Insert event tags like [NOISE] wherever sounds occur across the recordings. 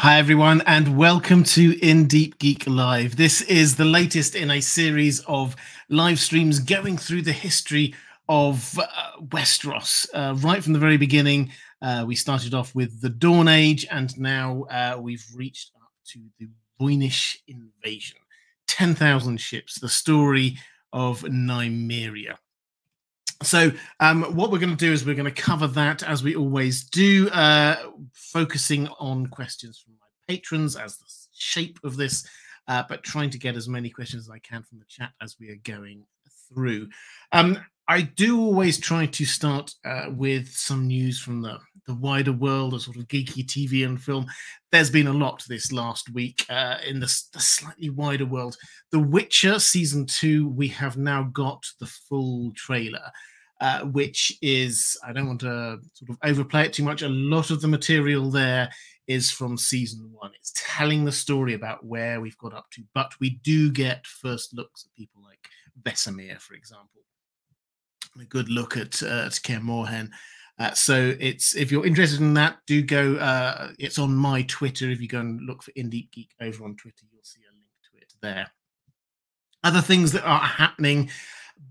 Hi, everyone, and welcome to In Deep Geek Live. This is the latest in a series of live streams going through the history of uh, Westeros. Uh, right from the very beginning, uh, we started off with the Dawn Age, and now uh, we've reached up to the Rhoynish invasion 10,000 ships, the story of Nymeria. So, um, what we're going to do is we're going to cover that as we always do, uh, focusing on questions from my patrons as the shape of this, uh, but trying to get as many questions as I can from the chat as we are going through. Um, I do always try to start uh, with some news from the, the wider world of sort of geeky TV and film. There's been a lot this last week uh, in the, the, slightly wider world. The Witcher season two, we have now got the full trailer uh, which is I don't want to sort of overplay it too much. A lot of the material there is from season one. It's telling the story about where we've got up to, but we do get first looks at people like Vesemir, for example. A good look at uh, at Kaer Morhen. Uh, so it's if you're interested in that, do go. Uh, it's on my Twitter. If you go and look for In Deep Geek over on Twitter, you'll see a link to it there. Other things that are happening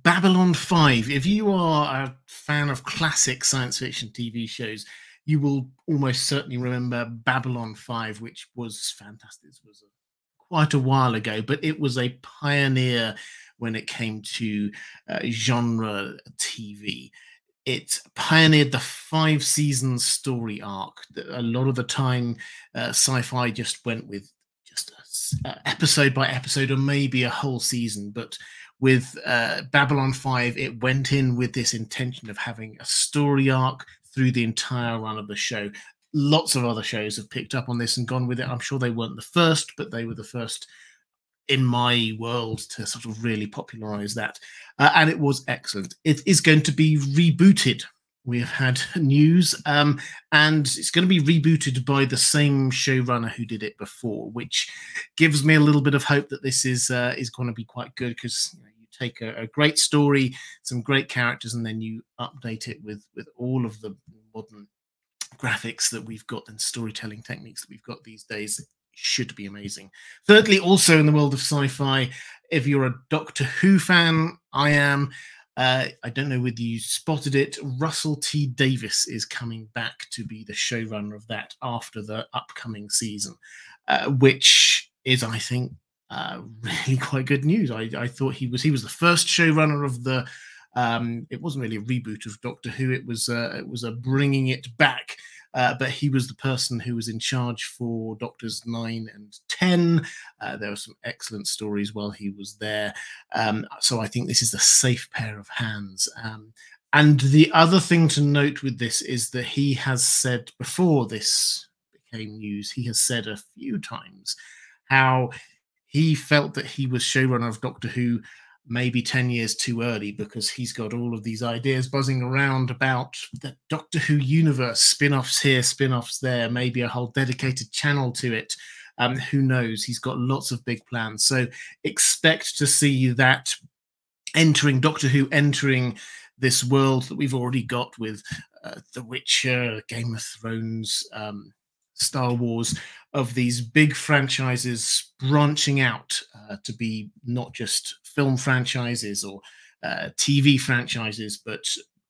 Babylon 5. If you are a fan of classic science fiction TV shows, you will almost certainly remember Babylon 5, which was fantastic. This was a, quite a while ago, but it was a pioneer when it came to uh, genre TV. It pioneered the five season story arc. A lot of the time, uh, sci fi just went with just a, uh, episode by episode or maybe a whole season, but with uh, Babylon 5, it went in with this intention of having a story arc through the entire run of the show. Lots of other shows have picked up on this and gone with it. I'm sure they weren't the first, but they were the first in my world to sort of really popularize that. Uh, and it was excellent. It is going to be rebooted. We have had [LAUGHS] news, um, and it's going to be rebooted by the same showrunner who did it before, which gives me a little bit of hope that this is uh, is going to be quite good because you know, take a, a, great story, some great characters, and then you update it with with all of the modern graphics that we've got and storytelling techniques that we've got these days. Should be amazing. Thirdly, also in the world of sci-fi, if you're a Doctor Who fan, I am. Uh, I don't know whether you spotted it. Russell T Davies is coming back to be the showrunner of that after the upcoming season, uh, which is, I think, uh, [LAUGHS] really quite good news. I, I thought he was he was the first showrunner of the. Um, it wasn't really a reboot of Doctor Who. It was uh, it was a bringing it back. Uh, but he was the person who was in charge for Doctors 9 and 10. Uh, there were some excellent stories while he was there. Um, so I think this is a safe pair of hands. Um, and the other thing to note with this is that he has said before this became news, he has said a few times how he felt that he was showrunner of Doctor Who maybe 10 years too early because he's got all of these ideas buzzing around about the Doctor Who universe, spin offs here, spin offs there, maybe a whole dedicated channel to it. Um, who knows? He's got lots of big plans. So expect to see that entering Doctor Who, entering this world that we've already got with uh, The Witcher, Game of Thrones, um, Star Wars, of these big franchises branching out uh, to be not just film franchises or uh, TV franchises, but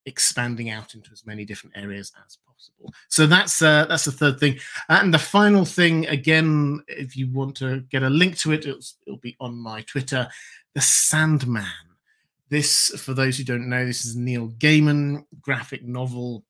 expanding out into as many different areas as possible. So that's uh, that's the third thing. And the final thing, again, if you want to get a link to it, it'll, it'll be on my Twitter. The Sandman. This, for those who don't know, this is Neil Gaiman graphic novel.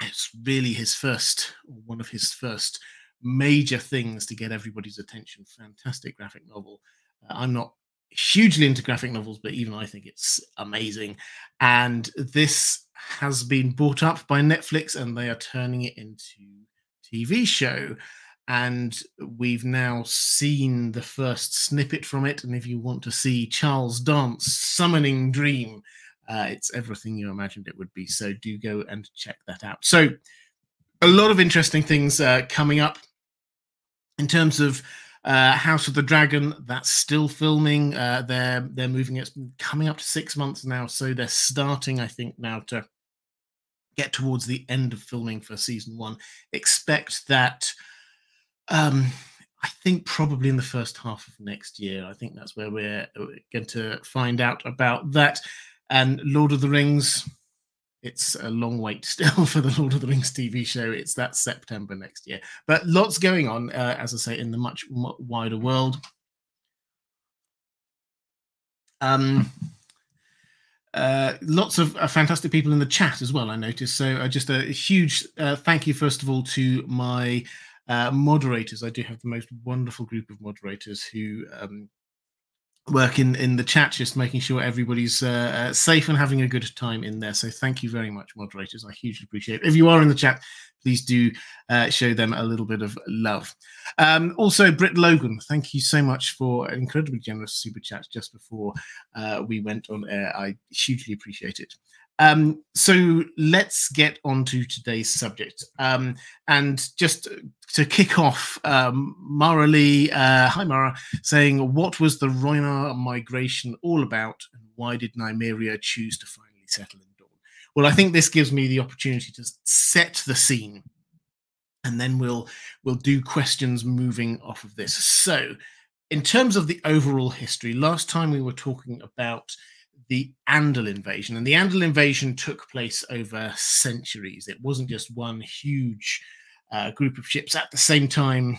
It's really his first, one of his first major things to get everybody's attention. Fantastic graphic novel. Uh, I'm not hugely into graphic novels, but even I think it's amazing. And this has been bought up by Netflix and they are turning it into TV show. And we've now seen the first snippet from it. And if you want to see Charles Dance summoning Dream, uh, it's everything you imagined it would be. So do go and check that out. So, a lot of interesting things uh, coming up. In terms of uh, House of the Dragon, that's still filming. Uh, they're they're moving. It's coming up to six months now, so they're starting, I think, now to get towards the end of filming for season one. Expect that Um, I think probably in the first half of next year. I think that's where we're going to find out about that. And Lord of the Rings, it's a long wait [LAUGHS] still for the Lord of the Rings TV show. It's that September next year. But lots going on, uh, as I say, in the much wider world. Um, uh, lots of uh, fantastic people in the chat as well, I noticed. So, uh, just a, huge uh, thank you, first of all, to my uh, moderators. I do have the most wonderful group of moderators who um, work in, the chat, just making sure everybody's uh, safe and having a good time in there. So, thank you very much, moderators. I hugely appreciate it. If you are in the chat, please do uh, show them a little bit of love. Um, also, Britt Logan, thank you so much for an incredibly generous super chat just before uh, we went on air. I hugely appreciate it. Um, so let's get on to today's subject. Um, and just to kick off, um, Maura Lee, uh, hi Maura, saying, What was the Rhoynar migration all about? And why did Nymeria choose to finally settle in Dorne? well, I think this gives me the opportunity to set the scene, and then we'll we'll do questions moving off of this. So, in terms of the overall history, last time we were talking about the Andal invasion, and the Andal invasion took place over centuries. It wasn't just one huge uh, group of ships at the same time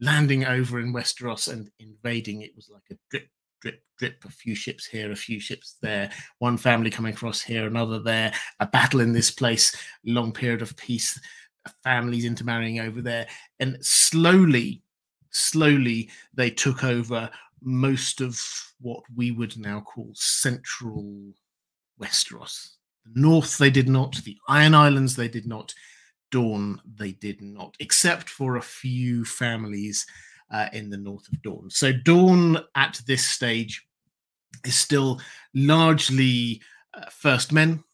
landing over in Westeros and invading. It was like a drip drip, drip, a few ships here, a few ships there, one family coming across here, another there, a battle in this place, long period of peace, families intermarrying over there. And slowly, slowly, they took over most of what we would now call central Westeros. The north, they did not. The Iron Islands, they did not. Dorne they did not, except for a few families uh, in the north of Dorne. So Dorne at this stage is still largely uh, first men,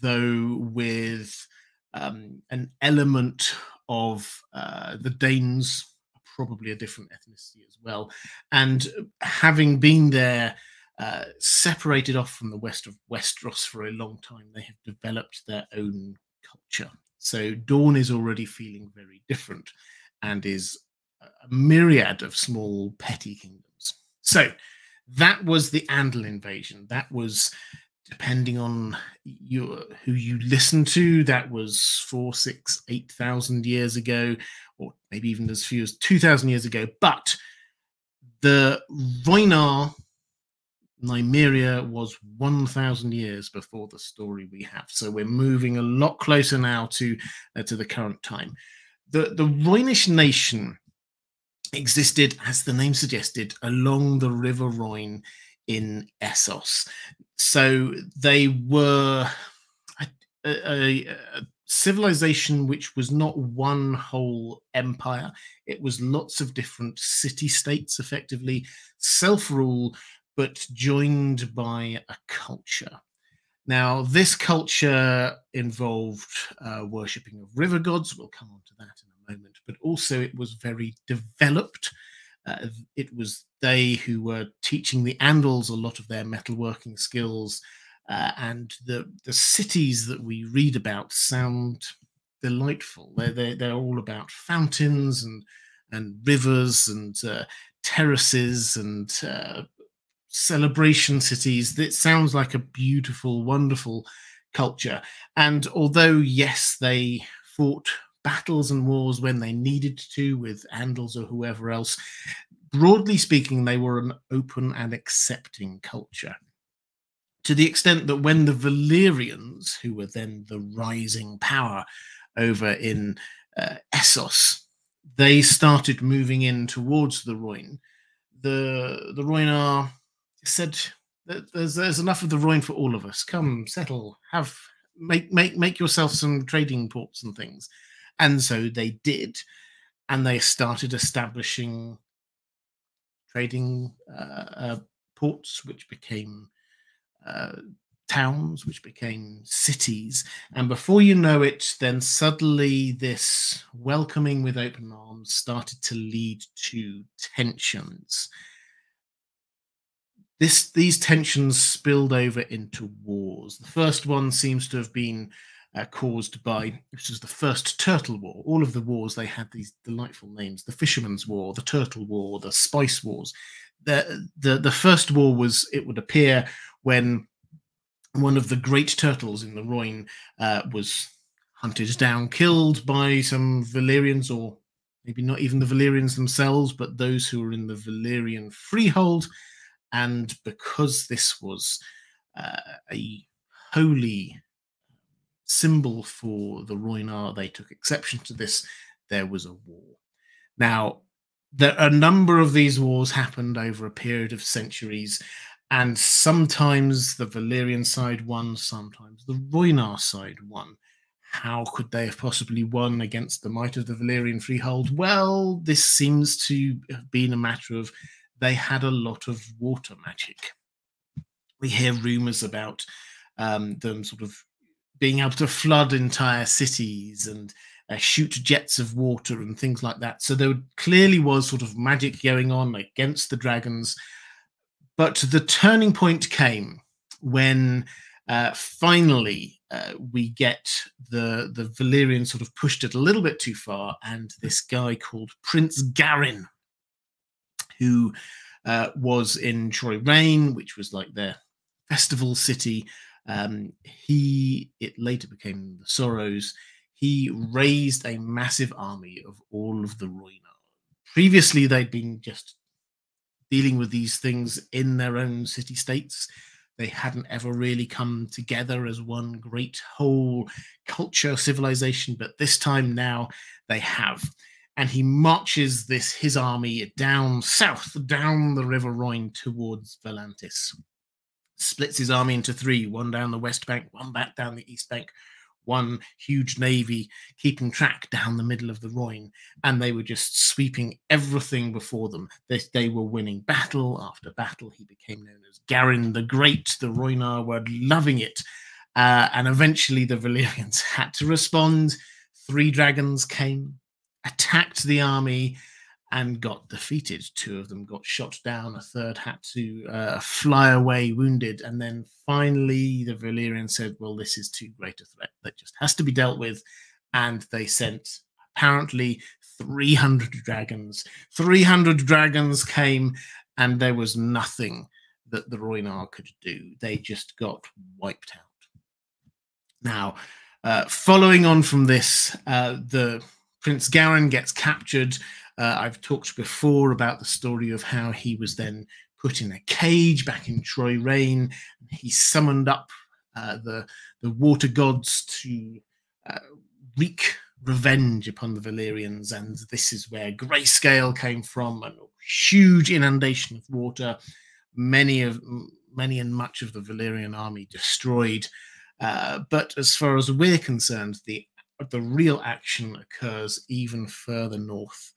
though with um, an element of uh, the Danes, probably a different ethnicity as well. And having been there, uh, separated off from the west of Westeros for a long time, they have developed their own culture. So Dorne is already feeling very different and is a myriad of small petty kingdoms. So that was the Andal invasion. That was depending on you, who you listen to, that was four, six, eight thousand years ago, or maybe even as few as two thousand years ago. But the Rhoynar Nymeria was 1,000 years before the story we have. So we're moving a lot closer now to uh, to the current time. The the Rhoynish nation existed, as the name suggested, along the River Rhoyne in Essos. So they were a, a, a, civilization which was not one whole empire. It was lots of different city states, effectively self rule, but joined by a culture. Now, this culture involved uh, worshipping of river gods. We'll come on to that in a moment, but also it was very developed. Uh, it was they who were teaching the Andals a lot of their metalworking skills, uh, and the the cities that we read about sound delightful. They're they're, they're all about fountains and and rivers and uh, terraces and uh, celebration cities. It sounds like a beautiful, wonderful culture. And although yes, they fought battles and wars when they needed to with Andals or whoever else. Broadly speaking, they were an open and accepting culture. To the extent that when the Valyrians, who were then the rising power over in uh, Essos, they started moving in towards the Rhoyne, the the Rhoynar said there's there's enough of the Rhoyne for all of us. Come, settle, have make make make yourself some trading ports and things. And so they did. And they started establishing trading uh, uh, ports, which became uh, towns, which became cities. And before you know it, then suddenly this welcoming with open arms started to lead to tensions. This, these tensions spilled over into wars. The first one seems to have been uh, caused by which was the first turtle war. All of the wars they had these delightful names. The fisherman's war the turtle war the spice wars. The the, the first war was it would appear when one of the great turtles in the Rhoyne uh, was hunted down, killed by some Valyrians, or maybe not even the Valyrians themselves, but those who were in the Valyrian freehold. And because this was uh, a holy symbol for the Rhoynar, they took exception to this. There was a war. Now, there, a number of these wars happened over a period of centuries, and sometimes the Valyrian side won, sometimes the Rhoynar side won. How could they have possibly won against the might of the Valyrian freehold? Well, this seems to have been a matter of they had a lot of water magic. We hear rumors about um, them sort of being able to flood entire cities and uh, shoot jets of water and things like that. So there clearly was sort of magic going on against the dragons but the turning point came when uh, finally uh, we get the the Valyrian sort of pushed it a little bit too far, and this guy called Prince Garin, who uh, was in Chroyane, which was like their festival city. Um, he it later became the Sorrows. He raised a massive army of all of the Rhoynar. Previously, they'd been just dealing with these things in their own city states. They hadn't ever really come together as one great whole culture, civilization, but this time now they have. And he marches this his army down south, down the River Rhoyne towards Volantis. Splits his army into three, one down the west bank, one back down the east bank, one huge navy keeping track down the middle of the Rhoyne, and they were just sweeping everything before them. They, they were winning battle after battle. He became known as Garin the Great. The Rhoynar were loving it. Uh, and eventually the Valyrians [LAUGHS] had to respond. Three dragons came, attacked the army, and got defeated. Two of them got shot down. A third had to uh, fly away wounded. And then finally, the Valyrian said, Well, this is too great a threat that just has to be dealt with. And they sent apparently 300 dragons. 300 dragons came, and there was nothing that the Rhoynar could do. They just got wiped out. Now, uh, following on from this, uh, the Prince Garin gets captured uh, I've talked before about the story of how he was then put in a cage back in Troy Chroyane. He summoned up uh, the the water gods to uh, wreak revenge upon the Valyrians, and this is where grayscale came from, a huge inundation of water. Many of many and much of the Valyrian army destroyed. Uh, but as far as we're concerned, the the real action occurs even further north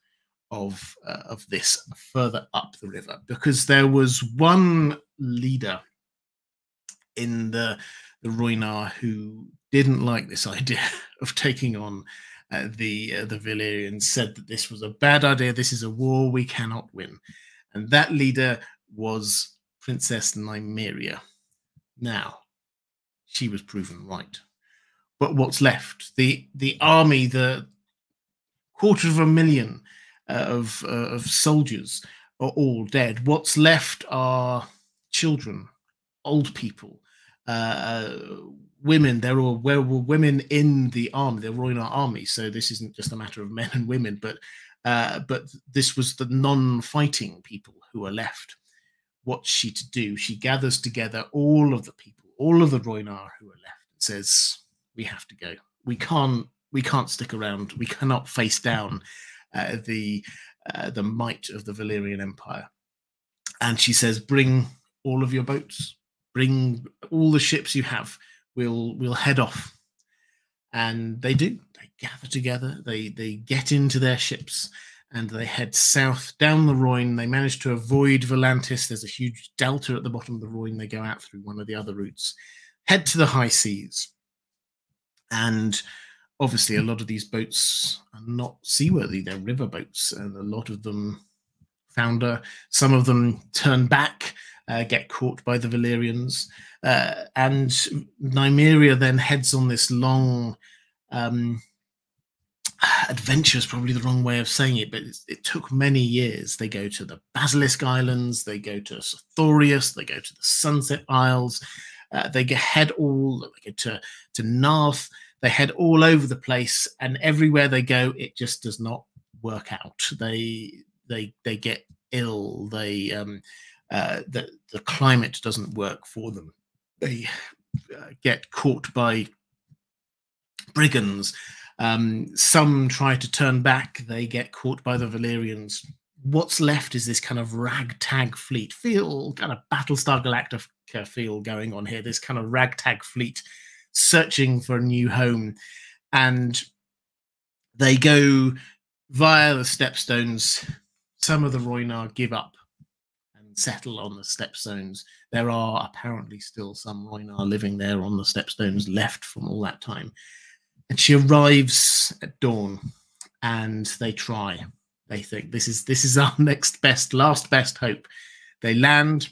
of uh, of this further up the river because there was one leader in the the Rhoynar who didn't like this [LAUGHS] idea of taking on uh, the uh, the Valyrians said that this was a bad idea this is a war we cannot win. And that leader was Princess Nymeria. Now she was proven right. But what's left? The the army the quarter of a million of uh, of soldiers are all dead. What's left are children, old people, uh, women. There are were women in the army, the Royal Army. So this isn't just a matter of men and women, but uh, but this was the non-fighting people who are left. What's she to do? She gathers together all of the people, all of the Rhoynar who are left, and says, "We have to go. We can't. We can't stick around. We cannot face down uh, the uh, the might of the Valyrian Empire. And she says, "Bring all of your boats. Bring all the ships you have. We'll we'll head off." And they do. They gather together. They they get into their ships and they head south down the Rhoyne. They manage to avoid Volantis. There's a huge delta at the bottom of the Rhoyne. They go out through one of the other routes, head to the high seas, and obviously a lot of these boats are not seaworthy they're river boats and a lot of them founder some of them turn back uh, get caught by the valyrians Uh, and Nymeria then heads on this long um, adventure is probably the wrong way of saying it, but it took many years. They go to the Basilisk Islands, they go to Sothoryos, they go to the Sunset Isles, uh, they head all they go to to Naath, they head all over the place, and everywhere they go, it just does not work out. They they they get ill. They um, uh, the the climate doesn't work for them. They uh, get caught by brigands um, some try to turn back, they get caught by the Valyrians. What's left is this kind of ragtag fleet feel, kind of Battlestar Galactica feel going on here. This kind of ragtag fleet searching for a new home, and they go via the stepstones. Some of the Rhoynar give up and settle on the stepstones. There are apparently still some Rhoynar living there on the stepstones left from all that time. And she arrives at Dorne and they try. They think this is this is [LAUGHS] our next best, last best hope. They land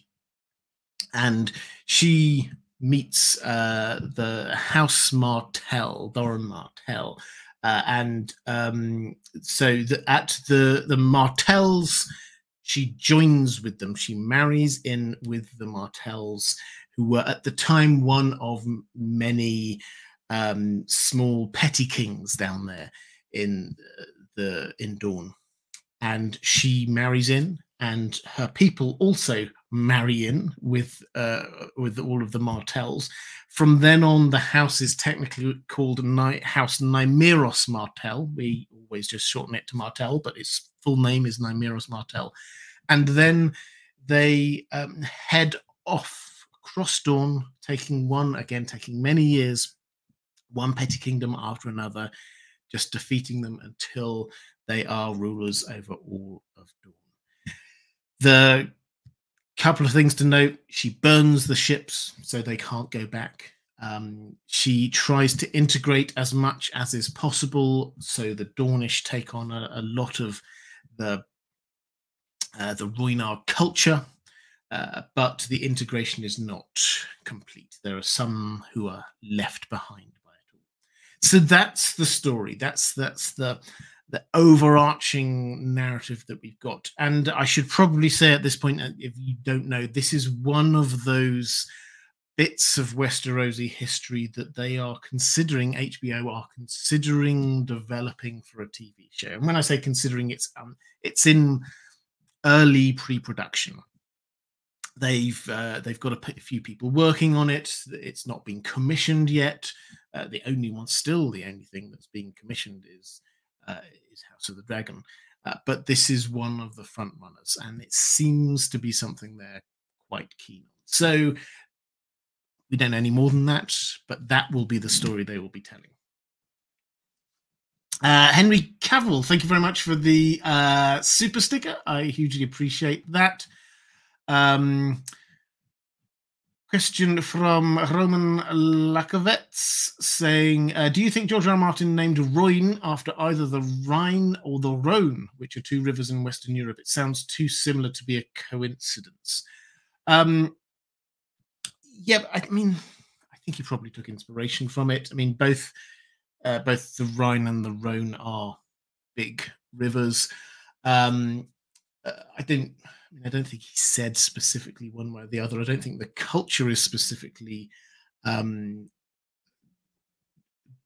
and she meets uh, the House Martell, Doran Martell. Uh, and um, so the, at the the Martells, she joins with them. She marries in with the Martells, who were at the time one of many um, small petty kings down there in uh, the in Dorne, and she marries in, and her people also marry in with uh, with all of the Martells. From then on, the house is technically called Ni- House Nymeros Martell. We always just shorten it to Martell, but its full name is Nymeros Martell. And then they um, head off across Dorne, taking one again, taking many years one petty kingdom after another, just defeating them until they are rulers over all of Dorne. The couple of things to note she burns the ships so they can't go back. Um, she tries to integrate as much as is possible, so the Dornish take on a, a lot of the uh, the Rhoynar culture, uh, but the integration is not complete. There are some who are left behind by it all. so that's the story that's that's the the overarching narrative that we've got. And i should probably say at this point uh, if you don't know this is one of those bits of westerosi history that they are considering hbo are considering developing for a tv show. And when i say considering it's um it's in early pre-production. They've uh, they've got a few people working on it. It's not been commissioned yet. Uh, the only one, still the only thing that's being commissioned is uh, is House of the Dragon. Uh, but this is one of the front runners, and it seems to be something they're quite keen on. So we don't know any more than that, but that will be the story they will be telling. Uh, Henry Cavill, thank you very much for the uh, super sticker. I hugely appreciate that. Um, Question from Roman Lakovets saying, uh, "Do you think George R. R. Martin named Rhoyne after either the Rhine or the Rhone, which are two rivers in Western Europe? It sounds too similar to be a coincidence." Um, yeah, I mean, I think he probably took inspiration from it. I mean, both uh, both the Rhine and the Rhone are big rivers. Um, uh, I don't I don't think he said specifically one way or the other. I don't think the culture is specifically um,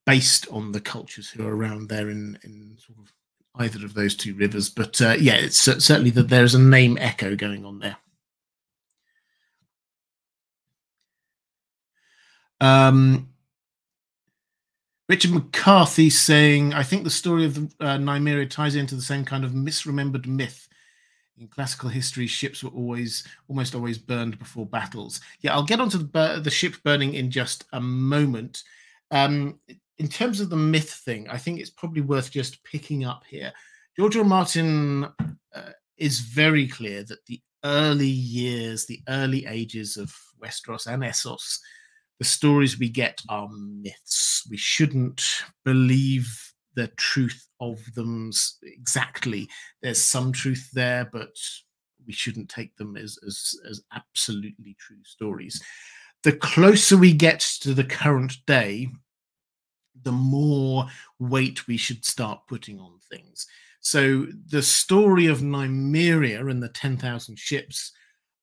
based on the cultures who are around there in, in sort of either of those two rivers. But uh, yeah, it's certainly that there's a name echo going on there. Um, Richard McCarthy saying, I think the story of the, uh, Nymeria ties into the same kind of misremembered myth in classical history, ships were always almost always burned before battles. Yeah, I'll get onto the, the ship burning in just a moment. Um, in terms of the myth thing, I think it's probably worth just picking up here. R. Martin uh, is very clear that the early years, the early ages of Westeros and Essos, the stories we get are myths. We shouldn't believe the truth of them exactly. There's some truth there, but we shouldn't take them as, as, as absolutely true stories. The closer we get to the current day, the more weight we should start putting on things. So the story of Nymeria and the 10,000 ships,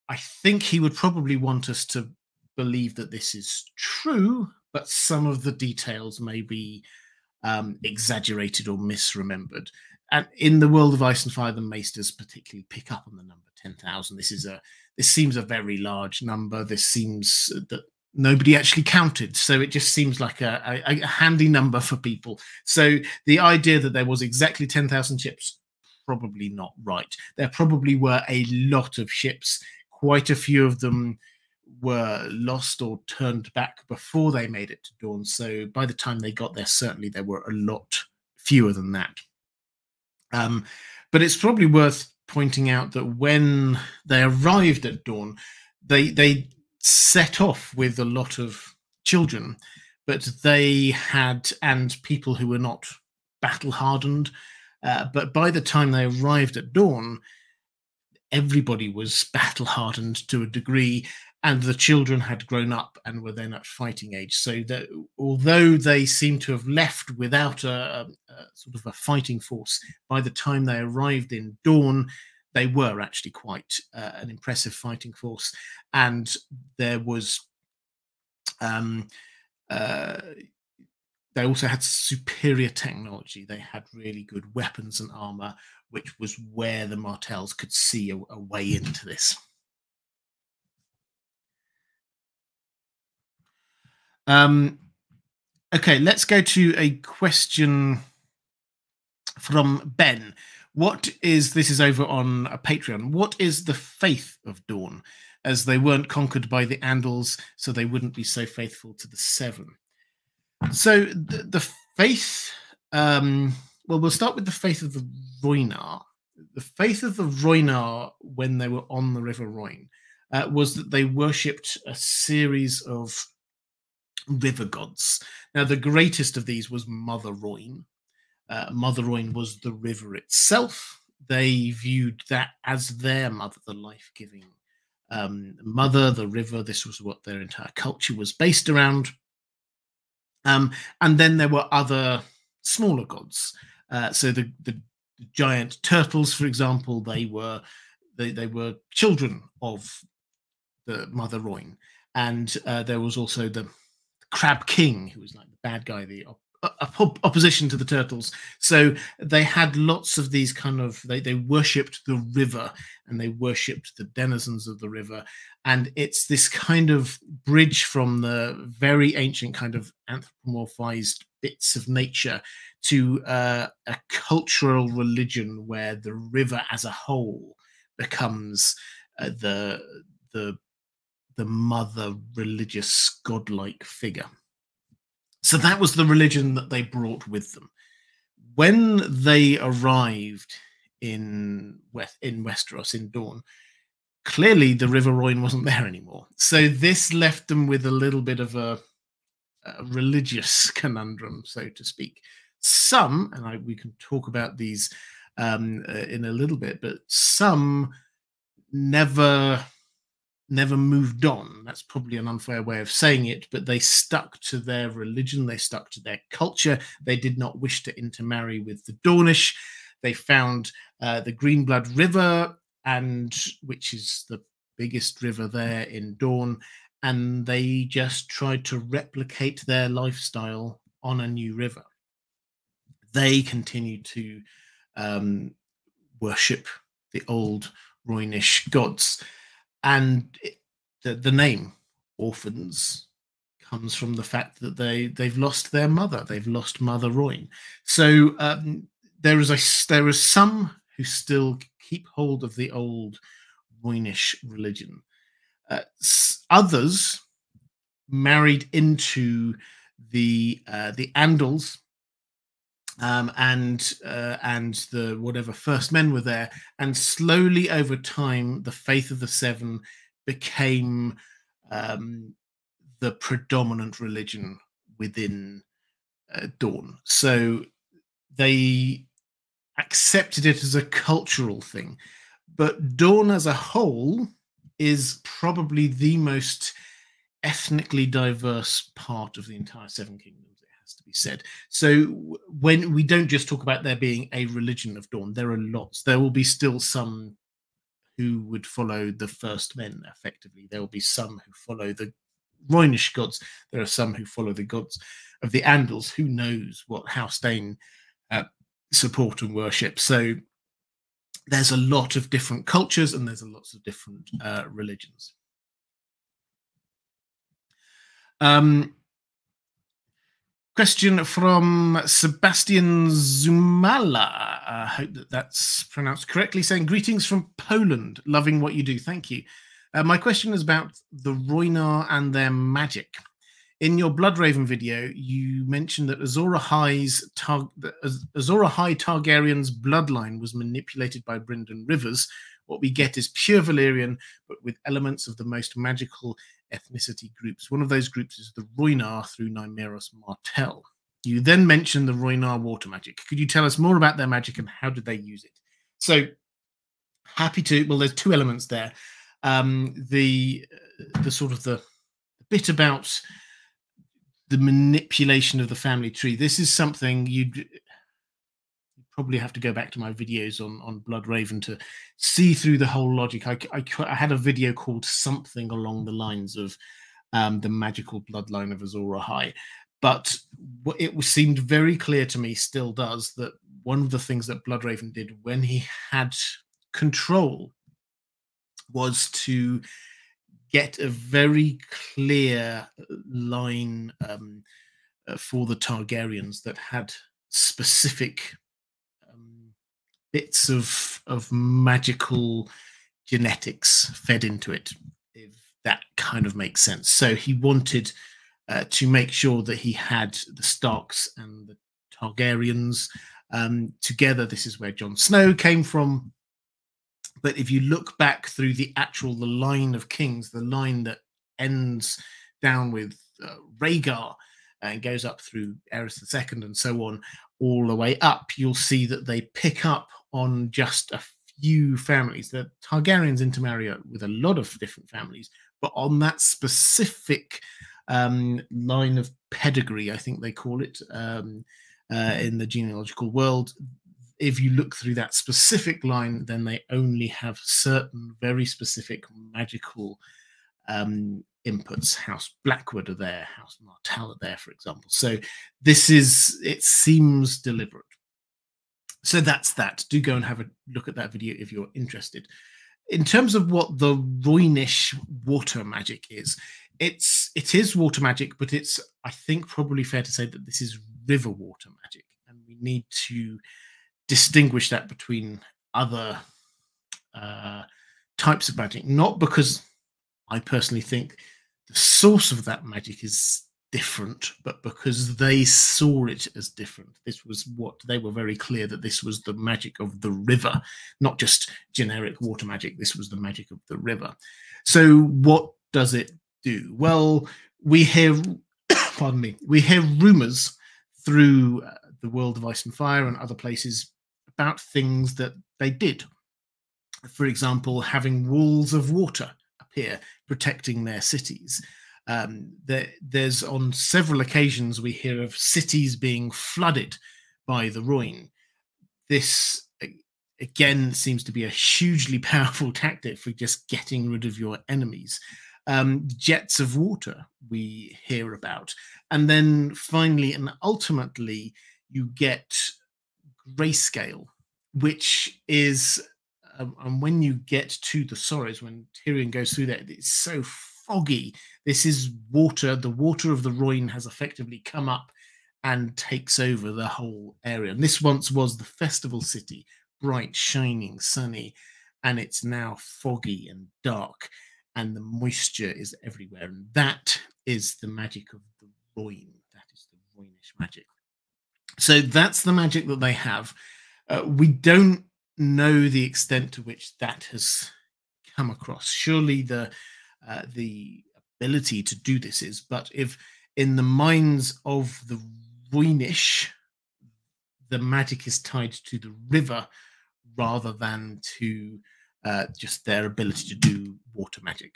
I think he would probably want us to believe that this is true, but some of the details may be um, exaggerated or misremembered. And in the world of Ice and Fire, the Maesters particularly pick up on the number 10,000. This is a this seems a very large number. This seems that nobody actually counted. So it just seems like a, a, a, handy number for people. So the idea that there was exactly 10,000 ships, probably not right. There probably were a lot of ships. Quite a few of them were lost or turned back before they made it to Dorne. So by the time they got there, certainly there were a lot fewer than that. Um, but it's probably worth pointing out that when they arrived at Dorne, they they set off with a lot of children, but they had, and people who were not battle hardened. Uh, but by the time they arrived at Dorne, everybody was battle hardened to a degree, and the children had grown up and were then at fighting age. So although they seem to have left without a, a, a sort of a fighting force, by the time they arrived in Dorne, they were actually quite uh, an impressive fighting force, and there was. Um, uh, they also had superior technology. They had really good weapons and armor, which was where the Martells could see a, a way into this. Um, okay, let's go to a question from Ben. What is this is over on a Patreon? What is the faith of Dorne? As they weren't conquered by the Andals, so they wouldn't be so faithful to the Seven. So the, the faith. Um, well, we'll start with the faith of the Rhoynar. The faith of the Rhoynar when they were on the River Rhoyne uh, was that they worshipped a series of river gods. Now, the greatest of these was Mother Rhoyne, uh, Mother Rhoyne was the river itself. They viewed that as their mother, the life giving um, mother, the river. This was what their entire culture was based around. Um, and then there were other smaller gods. Uh, so the, the, giant turtles, for example, they were they, they were children of the Mother Rhoyne. And uh, there was also the Crab King, who was like the bad guy, the opposition to the turtles. So they had lots of these kind of they they worshipped the river and they worshipped the denizens of the river, and it's this kind of bridge from the very ancient kind of anthropomorphized bits of nature to uh, a cultural religion where the river as a whole becomes uh, the the the mother religious godlike figure. So that was the religion that they brought with them. When they arrived in West, in Westeros in Dorne, clearly the River Rhoyne wasn't there anymore. So this left them with a little bit of a, a religious [LAUGHS] conundrum, so to speak. Some, and I, we can talk about these um, uh, in a little bit, but some never never moved on. That's probably an unfair way of saying it, but they stuck to their religion, they stuck to their culture. They did not wish to intermarry with the Dornish. They found uh, the Greenblood River, and which is the biggest river there in Dorne, and they just tried to replicate their lifestyle on a new river. They continued to um, worship the old Rhoynish gods and it, the, the name orphans comes from the fact that they they've lost their mother. They've lost mother Rhoyne so um, there is a there is some who still keep hold of the old Rhoynish religion. Uh, others married into the uh, the Andals um, and uh, and the whatever first men were there, and slowly over time, the faith of the seven became um, the predominant religion within uh, Dorne. So they accepted it as a cultural thing. But Dorne as a whole is probably the most ethnically diverse part of the entire Seven Kingdoms, has to be said. So when we don't just talk about there being a religion of Dorne, there are lots. There will be still some who would follow the first men effectively. There will be some who follow the Rhoynish gods. There are some who follow the gods of the Andals. Who knows what House Dayne uh, support and worship? So there's a lot of different cultures and there's a lots of different uh, religions. Um, question from Sebastian Zumala. I hope that that's pronounced correctly. Saying greetings from Poland. Loving what you do. Thank you. Uh, my question is about the Rhoynar and their magic. In your Bloodraven video, you mentioned that Azor Ahai's Tar- Azor Ahai Targaryen's bloodline was manipulated by Brynden Rivers. What we get is pure Valyrian, but with elements of the most magical ethnicity groups. One of those groups is the Rhoynar through Nymeros Martell. You then mentioned the Rhoynar water magic. Could you tell us more about their magic and how did they use it? So, happy to. Well, there's two elements there. Um, the the sort of the, the bit about the manipulation of the family tree. This is something you'd probably have to go back to my videos on on Bloodraven to see through the whole logic. I, I, I had a video called something along the lines of um, the magical bloodline of Azor Ahai, but it seemed very clear to me, still does, that one of the things that Bloodraven did when he had control was to get a very clear line um, uh, for the Targaryens that had specific bits of of magical genetics fed into it, if that kind of makes sense. So he wanted uh, to make sure that he had the Starks and the Targaryens um, together. This is where Jon Snow came from. But if you look back through the actual the line of kings, the line that ends down with uh, Rhaegar and goes up through Aerys II and so on, all the way up, you'll see that they pick up on just a few families. The Targaryens intermarry with a lot of different families, but on that specific um, line of pedigree, I think they call it um, uh, in the genealogical world. If you look through that specific line, then they only have certain very specific magical um, inputs. House Blackwood are there, House Martell are there, for example. So this is, it seems deliberate so that's that. Do go and have a look at that video if you're interested. In terms of what the Rhoynish water magic is, it's it is water magic, but it's I think probably fair to say that this is river water magic, and we need to distinguish that between other uh, types of magic. Not because I personally think the source of that magic is different, but because they saw it as different. This was what they were very clear that this was the magic of the river, not just generic water magic. This was the magic of the river. So, what does it do? Well, we hear, [COUGHS] pardon me, we hear rumors through uh, the world of ice and fire and other places about things that they did. For example, having walls of water appear protecting their cities um, there, there's on several occasions we hear of cities being flooded by the Rhoyne. This again seems to be a hugely [LAUGHS] powerful tactic for just getting rid of your enemies. Um, jets of water we hear about, and then finally and ultimately you get grayscale, which is um, and when you get to the sorrows, when Tyrion goes through that, it's so foggy. This is water. The water of the Rhoyne has effectively come up and takes over the whole area. And this once was the festival city, bright, shining, sunny, and it's now foggy and dark, and the moisture is everywhere. And that is the magic of the Rhoyne. That is the Rhoynish magic. So that's the magic that they have. Uh, we don't know the extent to which that has come across. Surely the uh, the ability to do this is. But if in the minds of the Rhoynish, the magic is tied to the river rather than to uh, just their ability to do water magic.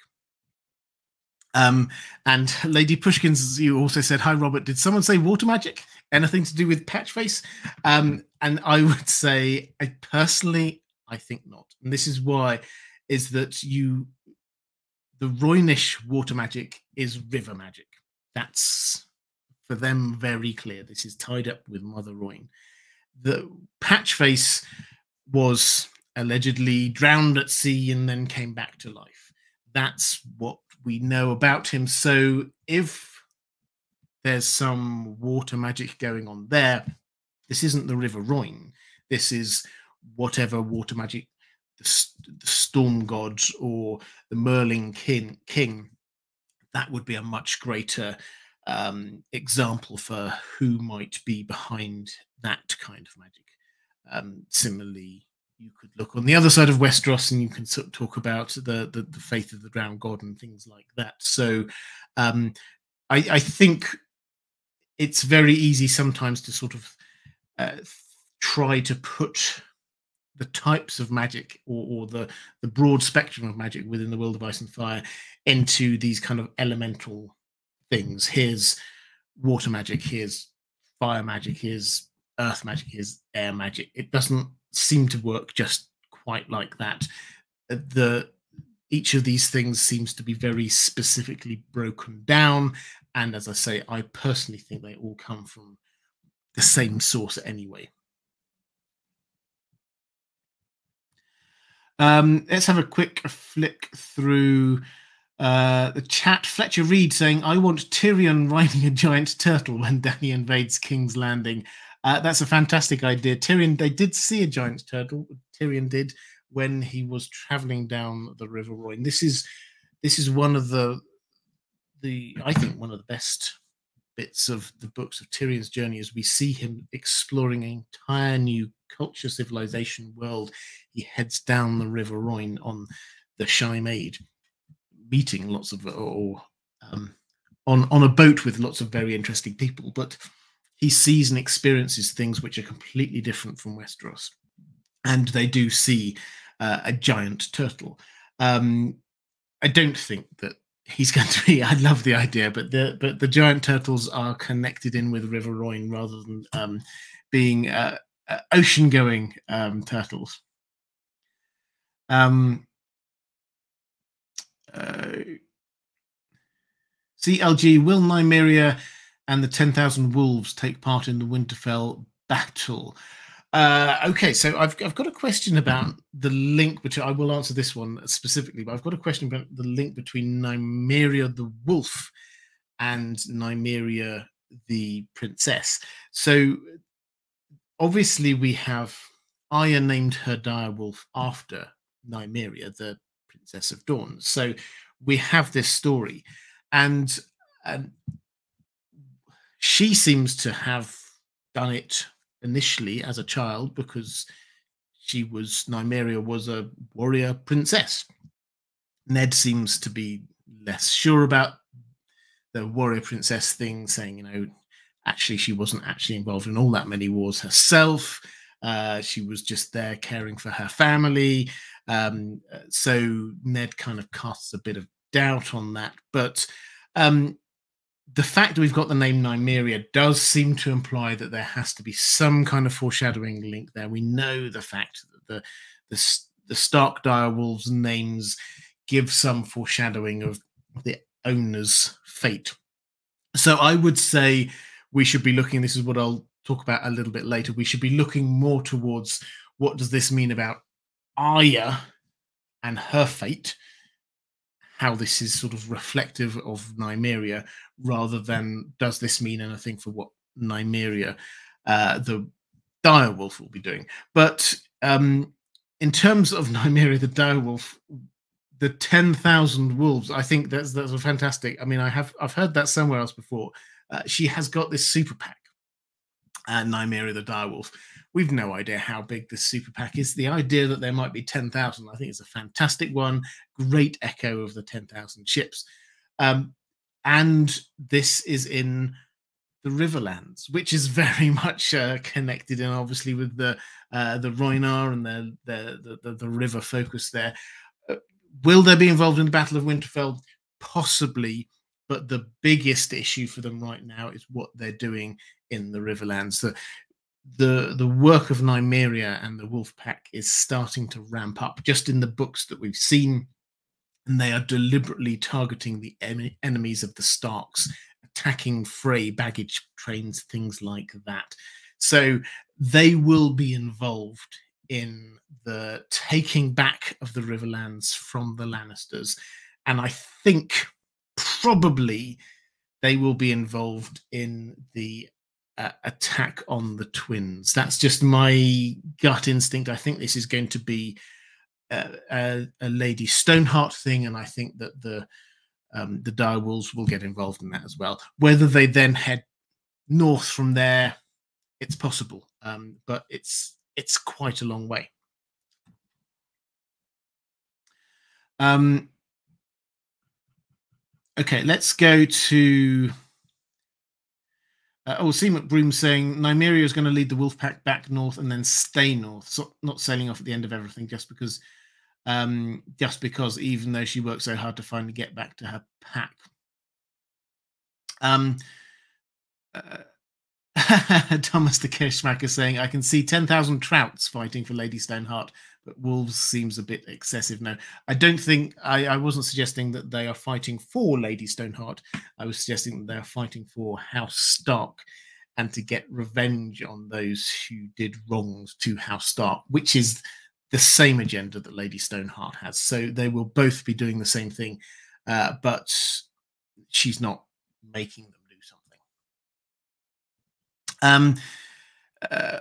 Um, and [LAUGHS] Lady Pushkins, you also said, Hi, Robert. Did someone say water magic? Anything to do with Patchface? Um, and I [LAUGHS] would say, I personally, I think not. And this is why, is that you, the Rhoynish water magic is river magic. That's for them very clear. This is tied up with Mother Rhoyne. The Patchface was allegedly drowned at sea and then came back to life. That's what we know about him. So if there's some water magic going on there, this isn't the River Rhoyne. This is whatever water magic the, the storm gods or the Merling king, king. That would be a much greater um, example for who might be behind that kind of magic. Um, similarly, you could look on the other side of Westeros and you can sort of talk about the, the, the faith of the drowned god and things like that. So um, I, I, think it's very easy sometimes to sort of uh, try to put the types of magic or, or, the the broad spectrum of magic within the world of ice and fire into these kind of elemental things. Here's water magic, here's fire magic, here's earth magic, here's air magic. It doesn't seem to work just quite like that. Uh, the each of these things seems to be very specifically broken down, and as I say, I personally think they all come from the same source anyway. Um, let's have a quick flick through uh, the chat. Fletcher Reed saying, I want Tyrion [LAUGHS] riding a giant turtle when Dany invades King's Landing. Uh, that's a fantastic idea. Tyrion, they did see a giant turtle. Tyrion did when he was traveling down the River Rhoyne. This is this is one of the the I think one of the best bits of the books of Tyrion's journey as we see him exploring an entire new culture, civilization world. He heads down the River Rhoyne on the Shy Maid, meeting lots of or um, on on a boat with lots of very interesting people, but he sees and experiences things which are completely different from Westeros, and they do see uh, a giant turtle. Um, I don't think that he's [LAUGHS] going to be. I love the idea, but the but the giant turtles are connected in with River Rhoyne rather than um, being uh, uh, ocean-going um, turtles. Um, uh, CLG will Nymeria and the 10,000 wolves take part in the Winterfell battle. Uh, okay, so I've, I've got a question about the link between. I will answer this one specifically, but I've got a question about the link between Nymeria the wolf and Nymeria the princess. So obviously, we have Arya named her direwolf after Nymeria, the princess of Dorne. So we have this story, and, and she seems to have done it initially as a child because she was Nymeria was a warrior princess. Ned seems to be less sure about the warrior princess thing, saying, you know, actually she wasn't actually involved in all that many wars herself. Uh, she was just there caring for her family. Um, so Ned kind of casts a bit of doubt on that. But um, the fact that we've got the name Nymeria does seem to imply that there has to be some kind of foreshadowing link there. We know the fact that the the, the Stark direwolves names give some foreshadowing of the owner's fate. So I would say we should be looking. This is what I'll talk about a little bit later. We should be looking more towards what does this mean about Arya and her fate how this is sort of reflective of Nymeria rather than does this mean anything for what Nymeria, uh, the direwolf, will be doing. But um, in terms of [LAUGHS] Nymeria, the direwolf, the 10,000 wolves, I think that's that's a fantastic. I mean, I have I've heard that somewhere else before. Uh, she has got this super pack, uh, Nymeria the direwolf, We've no idea how big this super pack is. The idea that there might be 10,000, I think, is a fantastic one. Great echo of the 10,000 ships. Um, and this is in the Riverlands, which is [LAUGHS] very much uh, connected and obviously with the uh, the Rhoynar and the the, the the river focus there. Uh, will they be involved in the Battle of Winterfell? Possibly, but the biggest issue for them right now is what they're doing in the Riverlands. The the the work of Nymeria and the Wolf Pack is starting to ramp up just in the books that we've seen, and they are deliberately targeting the en- enemies of the Starks attacking Frey baggage trains, things like that. So they will be involved in the taking back of the Riverlands from the Lannisters. And I think probably they will be involved in the uh, attack on the twins. That's just my gut instinct. I think this is going to be a, a, a Lady Stoneheart thing, and I think that the um, the direwolves will get involved in that as well. Whether they then head north from there, it's possible, um, but it's it's quite a long way. Um, okay, let's go to. Uh, oh, see McBroom saying Nymeria is going to lead the wolf pack back north and then stay north, so not sailing off at the end of everything just because um, just because even though she worked so hard to finally get back to her pack. Um, uh, [LAUGHS] Thomas the Kirschmacker saying, I can see 10,000 trouts fighting for Lady Stoneheart, but wolves seems a bit excessive. now. I don't think, I, I wasn't suggesting that they are fighting for Lady Stoneheart. I was suggesting that they are fighting for House Stark and to get revenge on those who did wrongs to House Stark, which is the same agenda that Lady Stoneheart has. So they will both be doing the same thing, uh, but she's not making them do something. Um, uh,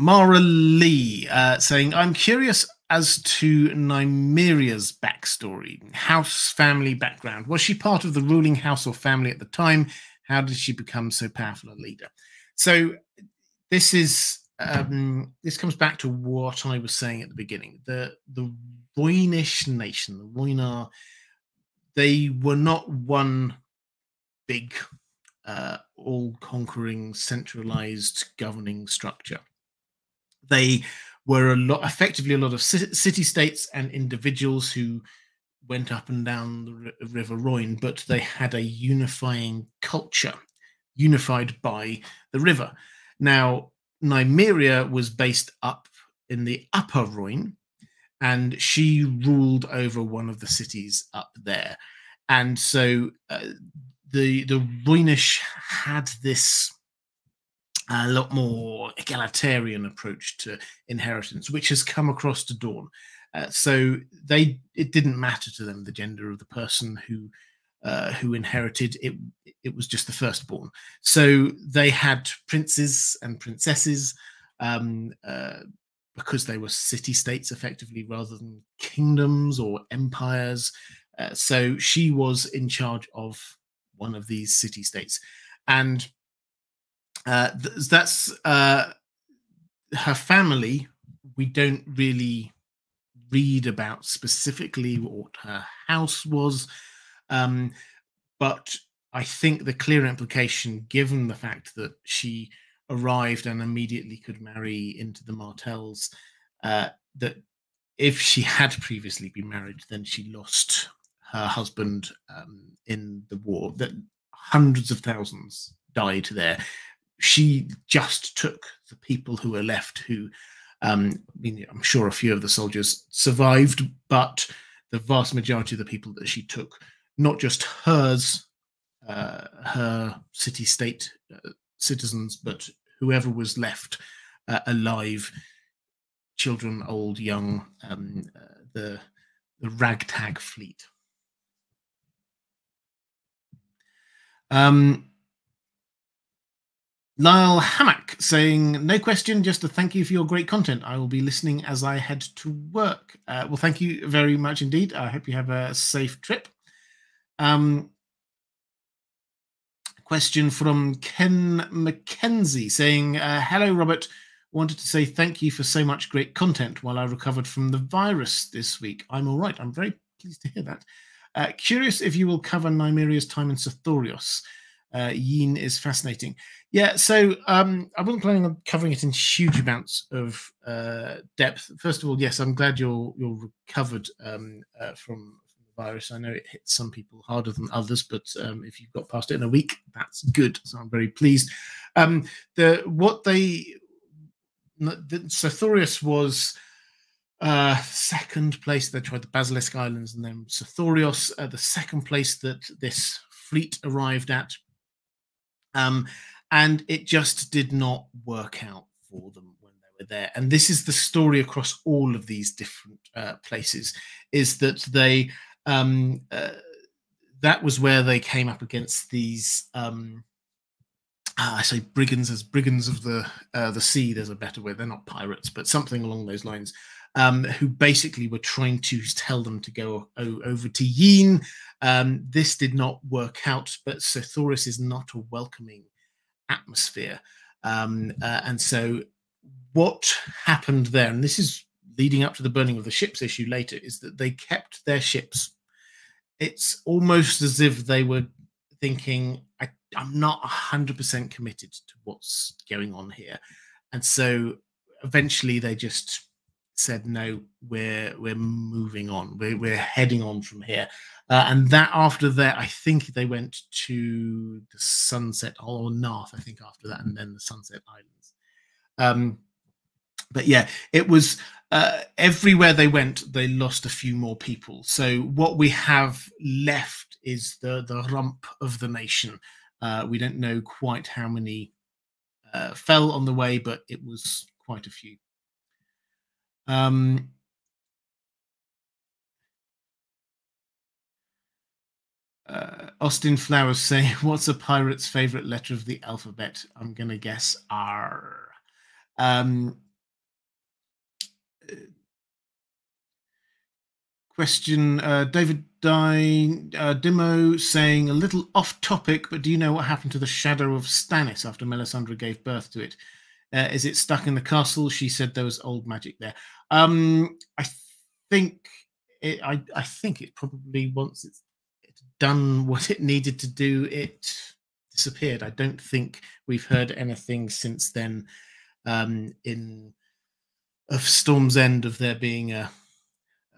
Maura Lee uh, saying, I'm curious as to Nymeria's backstory, house family background. Was she part of the ruling house or family at the time? How did she become so powerful a leader? So this is um, this comes back to what I was saying at the beginning. The the Rhoynish nation, the Rhoynar, they were not one big, uh, all-conquering, centralized governing structure. They were a lot, effectively, a lot of city-states and individuals who went up and down the River Rhoyne, but they had a unifying culture, unified by the river. Now, Nymeria was based up in the Upper Rhoyne, and she ruled over one of the cities up there. And so uh, the the Rhoynish had this a lot more egalitarian approach to inheritance, which has come across to Dorne. Uh, so they it didn't matter to them the gender of the person who uh, who inherited it. It was just the firstborn. So they had princes and princesses um, uh, because they were city states effectively rather than kingdoms or empires. Uh, so she was in charge of one of these city states. And uh, th- that's uh, her family. We don't really read about specifically what her house was. Um, but I think the clear implication, given the fact that she arrived and immediately could marry into the Martells, uh, that if she had previously been married, then she lost her husband um, in the war. That hundreds of thousands died there. She just took the people who were left, who um, I mean, I'm sure a few of the soldiers survived, but the vast majority of the people that she took not just hers, uh, her city state uh, citizens, but whoever was left uh, alive, children, old, young, um, uh, the, the ragtag fleet. Um, Lyle Hammack saying, No question, just a thank you for your great content. I will be listening as I head to work. Uh, well, thank you very much indeed. I hope you have a safe trip. Um, question from Ken McKenzie saying, uh, Hello, Robert. Wanted to say thank you for so much great content while I recovered from the virus this week. I'm all right. I'm very pleased to hear that. Uh, curious if you will cover Nymeria's time in Sothoryos. Uh, Yin is fascinating. Yeah, so um, I wasn't planning on covering it in huge amounts of uh, depth. First of all, yes, I'm glad you're you're recovered um, uh, from, the virus. I know it hits some people harder than others, but um, if you've got past it in a week, that's good. So I'm very pleased. Um, the what they the, Sothoryos was uh, second place. They tried the Basilisk Islands and then Sothoryos, uh, the second place that this fleet arrived at. Um, and it just did not work out for them when they were there. And this is the story across all of these different uh, places: is that they um, uh, that was where they came up against these. Um, uh, I say brigands as brigands of the uh, the sea. There's a better way. They're not pirates, but something along those lines. Um, who basically were trying to tell them to go over to Yin. Um, this did not work out, but Sothoryos is not a welcoming atmosphere. Um, uh, and so, what happened there, and this is leading up to the burning of the ships issue later, is that they kept their ships. It's almost as if they were thinking, I, I'm not 100% committed to what's going on here. And so, eventually, they just said no we're we're moving on. We're, we're heading on from here. Uh, and that after that i think they went to the sunset or north i think after that and then the sunset islands. Um but yeah it was uh, everywhere they went they lost a few more people. So what we have left is the the rump of the nation. Uh, we don't know quite how many uh, fell on the way but it was quite a few um, uh, Austin Flowers say, [LAUGHS] "What's a pirate's favorite letter of the alphabet?" I'm gonna guess R. Um, uh, question: uh, David Dine, uh, Dimo saying a little off topic, but do you know what happened to the shadow of Stannis after Melisandre gave birth to it? Uh, is it stuck in the castle? She said there was old magic there. Um, I think it, I, I think it probably once it's, it's done [LAUGHS] what it needed to do, it disappeared. I don't think we've heard anything since then um, in of Storm's End of there being a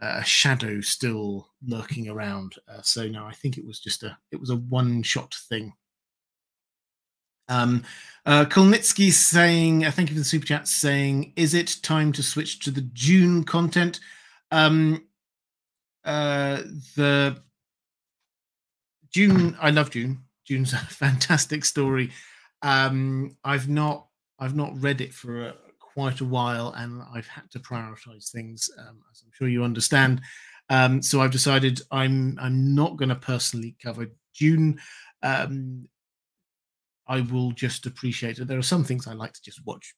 a shadow still lurking around. Uh, so no, I think it was just a it was a one shot thing. Um, uh, Kolnitsky saying, uh, thank you for the super chat, saying, is it time to switch to the Dune content? Um, uh, the Dune, I love Dune. Dune's [LAUGHS] a fantastic story. Um, I've not, I've not read it for a, quite a while, and I've had to prioritize things, um, as I'm sure you understand. Um, so I've decided I'm, I'm not going to personally cover Dune. Um, I will just appreciate it. There are some things I like to just watch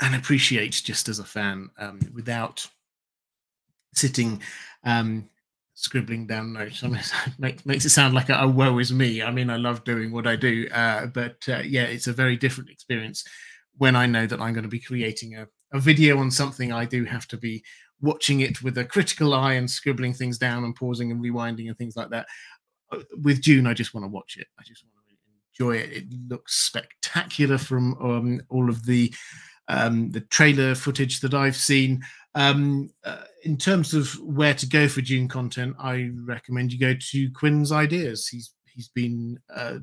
and appreciate just as a fan um, without sitting um, scribbling down notes. I mean, [LAUGHS] it makes it sound like a, a, woe is me. I mean, I love doing what I do, uh, but uh, yeah, it's a very different experience when I know that I'm going to be creating a, a video on something. I do have to be watching it with a critical eye and scribbling things down and pausing and rewinding and things like that. Uh, with Dune, I just want to watch it. I just want enjoy it. It looks spectacular from um, all of the um, the trailer footage that I've seen. Um, uh, in terms of where to go for Dune content, I recommend you go to Quinn's Ideas. He's he's been uh,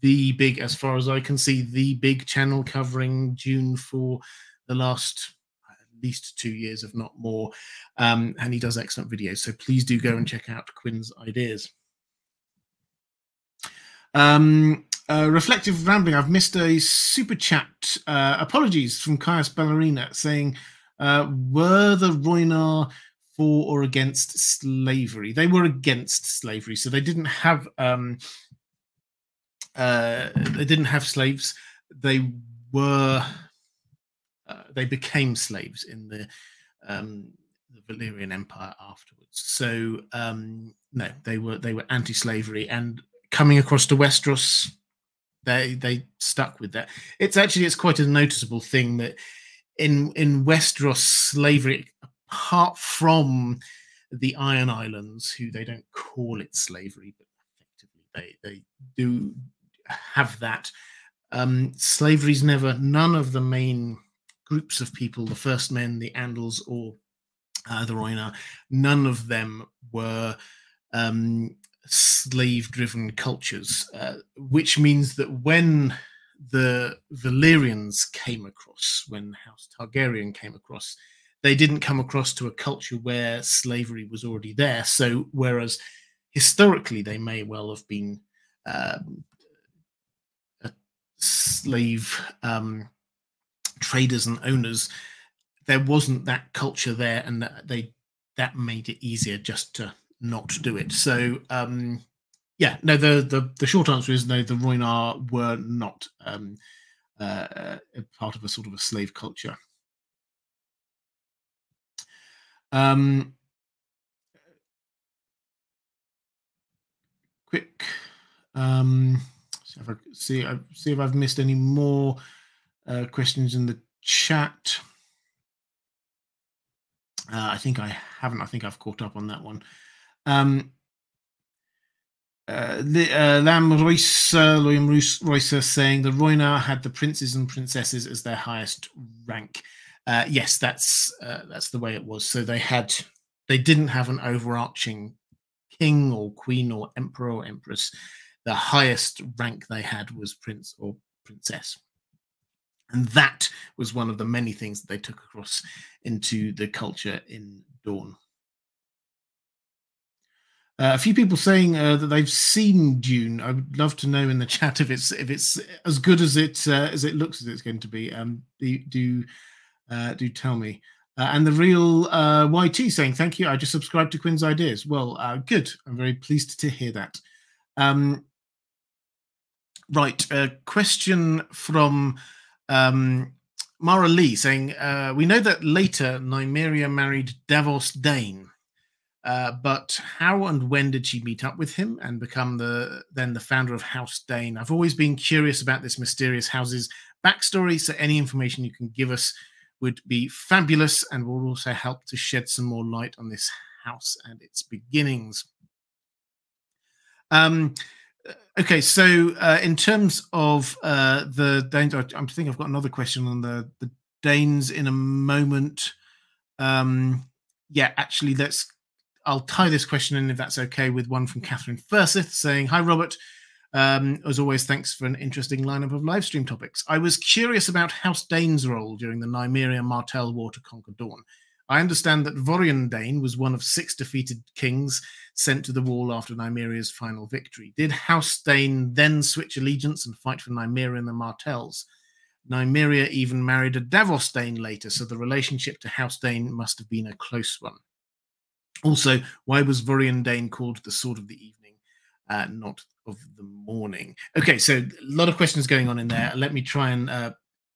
the big, as far as I can see, the big channel covering Dune for the last at least two years, if not more. Um, and he does excellent videos. So please do go and check out Quinn's Ideas. Um, uh, reflective rambling. I've missed a super chat. Uh, apologies from Caius Ballerina saying, uh, "Were the Rhoynar for or against slavery? They were against slavery, so they didn't have um, uh, they didn't have slaves. They were uh, they became slaves in the um, the Valyrian Empire afterwards. So um, no, they were they were anti-slavery and coming across to Westeros, they they stuck with that. It's actually it's quite a noticeable thing that in in Westeros slavery, apart from the Iron Islands, who they don't call it slavery, but effectively they they do have that. Um, slavery's never, none of the main groups of people, the First Men, the Andals, or uh, the Rhoynar, none of them were um, slave driven cultures, uh, which means that when the Valyrians came across, when House Targaryen came across, they didn't come across to a culture where slavery was already there. So, whereas historically they may well have been um, slave um, traders and owners, there wasn't that culture there, and they that made it easier just to not do it. So um, yeah, no. The, the the short answer is no. The Rhoynar were not um, uh, part of a sort of a slave culture. Um, quick. Um, see if I, see, see if I've missed any more uh, questions in the chat. Uh, I think I haven't. I think I've caught up on that one. Um, uh, uh, Lam Royce, William Royce saying the Rhoynar had the princes and princesses as their highest rank. Uh, yes, that's uh, that's the way it was. So they had, they didn't have an overarching king or queen or emperor or empress. The highest rank they had was prince or princess. And that was one of the many things that they took across into the culture in Dorne. Uh, a few people saying uh, that they've seen Dune. I would love to know in the chat if it's if it's as good as it uh, as it looks as it's going to be. Um, do do, uh, do tell me. Uh, and the real uh, YT saying thank you. I just subscribed to Quinn's ideas. Well, good. I'm very pleased to hear that. Um, right, a question from um, Maura Lee saying we know that later Nymeria married Davos Dayne. Uh, but how and when did she meet up with him and become the then the founder of House Dayne? I've always been curious about this mysterious house's backstory, so any information you can give us would be fabulous and will also help to shed some more light on this house and its beginnings. Um, uh, okay, so uh, in terms of uh, the Daynes, I, I think I've got another question on the the Daynes in a moment. Um, yeah, actually, let's I'll tie this question in, if that's okay, with one from Catherine Furseth saying, Hi, Robert. Um, as always, thanks for an interesting lineup of live stream topics. I was curious about House Dayne's role during the Nymeria Martell War to conquer Dorne. I understand that Vorian Dayne was one of six defeated kings sent to the wall after Nymeria's final victory. Did House Dayne then switch allegiance and fight for Nymeria and the Martells? Nymeria even married a Davos Dayne later, so the relationship to House Dayne must have been a close one. Also, why was Vorian Dayne called the Sword of the Evening, uh, not of the morning? Okay, so a lot of questions going on in there. Let me try and uh,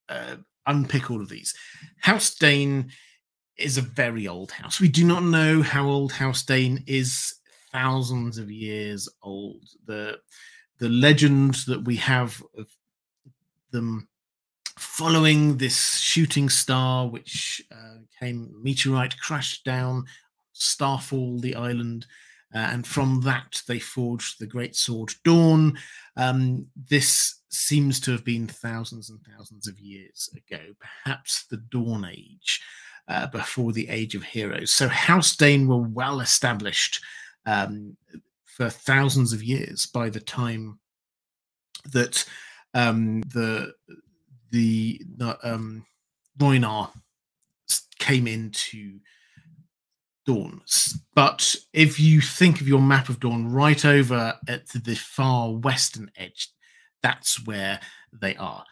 uh, unpick all of these. House Dayne is a very old house. We do not know how old House Dayne is. Thousands of years old. The the legend that we have of them following this shooting star, which uh, came meteorite crashed down Starfall, the island, uh, and from that they forged the great sword Dawn. Um, this seems to have been thousands and thousands of years ago, perhaps the Dawn Age, uh, before the Age of Heroes. So House Dayne were well established um, for thousands of years by the time that um, the the, the um, Rhoynar came into Dorne. But if you think of your map of Dorne right over at the far western edge, that's where they are.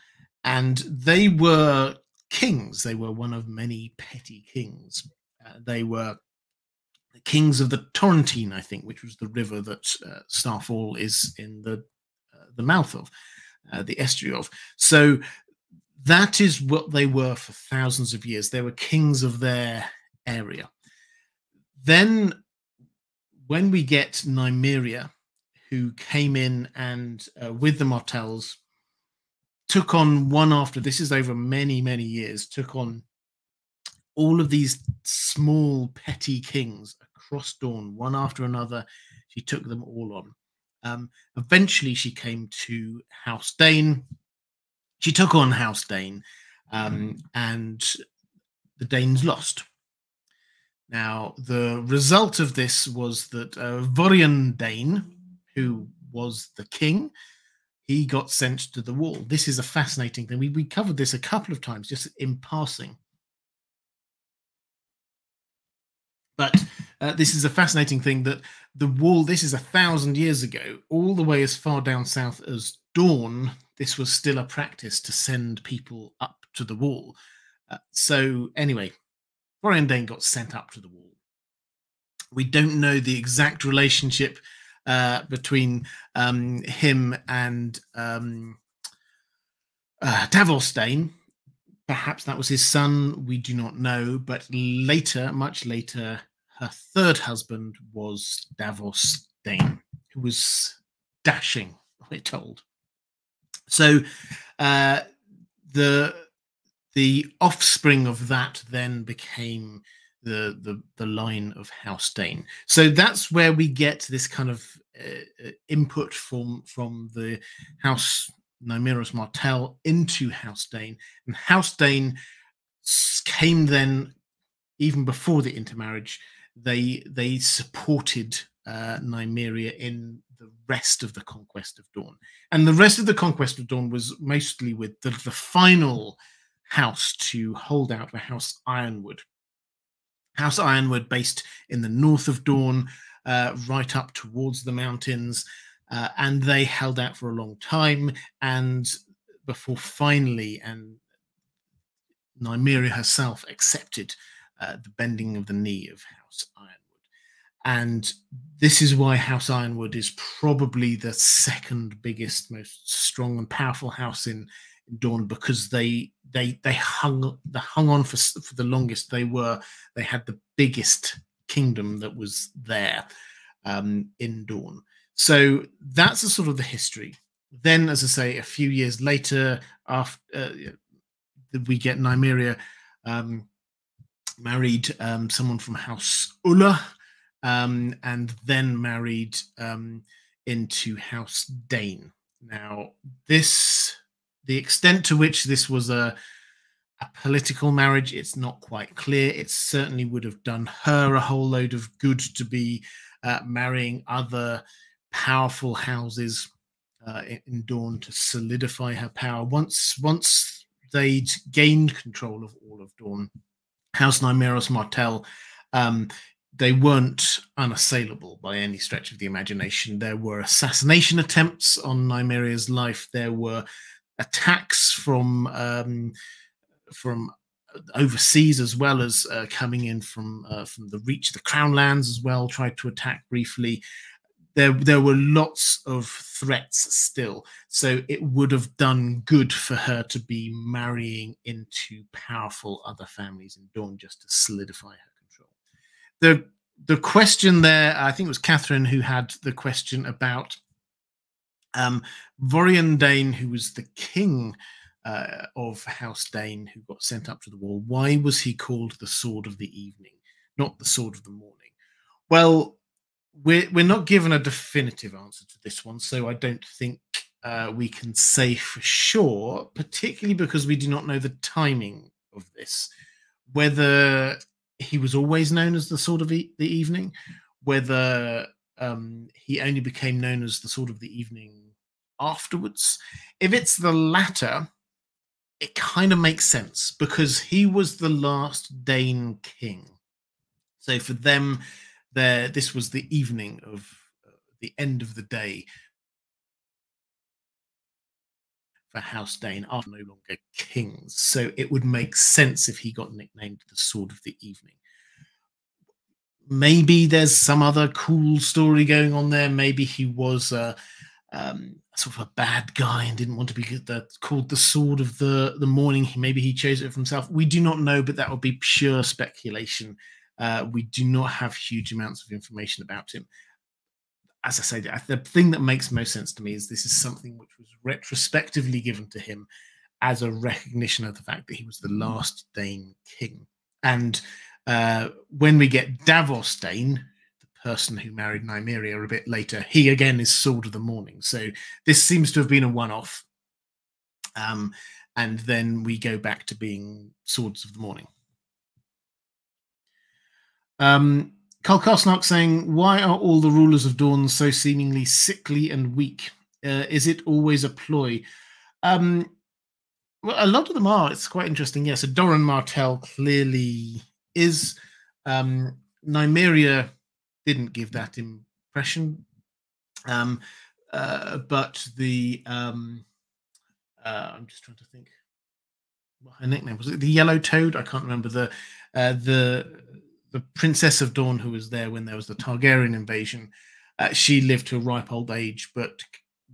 And they were kings. They were one of many petty kings. Uh, they were the kings of the Torrentine, I think, which was the river that uh, Starfall is in the uh, the mouth of, uh, the estuary of. So that is what they were for thousands of years. They were kings of their area. Then, when we get Nymeria, who came in and uh, with the Martells took on one after this is over many many years took on all of these small petty kings across Dorne one after another she took them all on Um, eventually, she came to House Dayne. She took on House Dayne, um, and the Daynes lost. Now, the result of this was that uh, Vorian Dayne, who was the king, he got sent to the wall. This is a fascinating thing. We, we covered this a couple of times just in passing. But uh, this is a fascinating thing that the wall, this is a thousand years ago, all the way as far down south as Dorne, this was still a practice to send people up to the wall. Uh, so, anyway, Vorian Dayne got sent up to the wall. We don't know the exact relationship uh, between um, him and um, uh, Davos Dayne. Perhaps that was his son. We do not know. But later, much later, her third husband was Davos Dayne, who was dashing, we're told. So uh, the the offspring of that then became the the the line of House Dayne. So that's where we get this kind of uh, uh input from from the House Nymeros Martell into House Dayne, and House Dane came then even before the intermarriage they they supported uh, Nymeria in the rest of the conquest of Dorne, and the rest of the conquest of Dorne was mostly with the, the final house to hold out, the House Ironwood. House Ironwood, based in the north of Dorne, uh, right up towards the mountains, uh, and they held out for a long time, and before finally, and Nymeria herself accepted uh, the bending of the knee of House Ironwood. And this is why House Ironwood is probably the second biggest, most strong and powerful house in, Dorne because they they they hung they hung on for for the longest. They were they had the biggest kingdom that was there um, in Dorne. So that's a sort of the history. Then, as I say, a few years later, after uh, we get Nymeria um, married um, someone from House Uller, um, and then married um, into House Dayne. Now, this the extent to which this was a a political marriage, it's not quite clear. It certainly would have done her a whole load of good to be uh, marrying other powerful houses uh, in Dorne to solidify her power. Once once they'd gained control of all of Dorne, House Nymeros Martell, um, they weren't unassailable by any stretch of the imagination. There were assassination attempts on Nymeria's life. There were attacks from um, from overseas as well as uh, coming in from uh, from the reach, of the Crown lands as well. Tried to attack briefly there there were lots of threats still so it would have done good for her to be marrying into powerful other families in Dorne just to solidify her control the the question there i think it was catherine who had the question about um vorian dayne who was the king uh, of house dayne who got sent up to the wall why was he called the sword of the evening not the sword of the morning? Well we're we're not given a definitive answer to this one, so I don't think uh, we can say for sure, particularly because we do not know the timing of this, whether he was always known as the Sword of the Evening, whether um, he only became known as the Sword of the Evening afterwards. If it's the latter, it kind of makes sense because he was the last Dayne king. So for them, there this was the evening of uh, the end of the day for House Dayne are no longer kings. So it would make sense if he got nicknamed the Sword of the Evening. Maybe there's some other cool story going on there. Maybe he was a, um, sort of a bad guy and didn't want to be the, called the Sword of the, the Morning. Maybe he chose it for himself. We do not know, but that would be pure speculation uh, we do not have huge amounts of information about him. As I say, the thing that makes most sense to me is this is something which was retrospectively given to him as a recognition of the fact that he was the last Dayne king. And uh, when we get Davos Dayne, the person who married Nymeria a bit later. He again is Sword of the Morning. So this seems to have been a one-off. Um, and then we go back to being Swords of the Morning. Um, Carl Karsnark saying, Why are all the rulers of Dorne so seemingly sickly and weak? Uh, is it always a ploy? Um, well, a lot of them are. It's quite interesting. Yes, yeah, so Doran Martell clearly is. Um, Nymeria didn't give that impression. Um, uh, but the um, uh, I'm just trying to think what her nickname was. It the Yellow Toad? I can't remember the uh, the the Princess of Dorne who was there when there was the Targaryen invasion. Uh, she lived to a ripe old age, but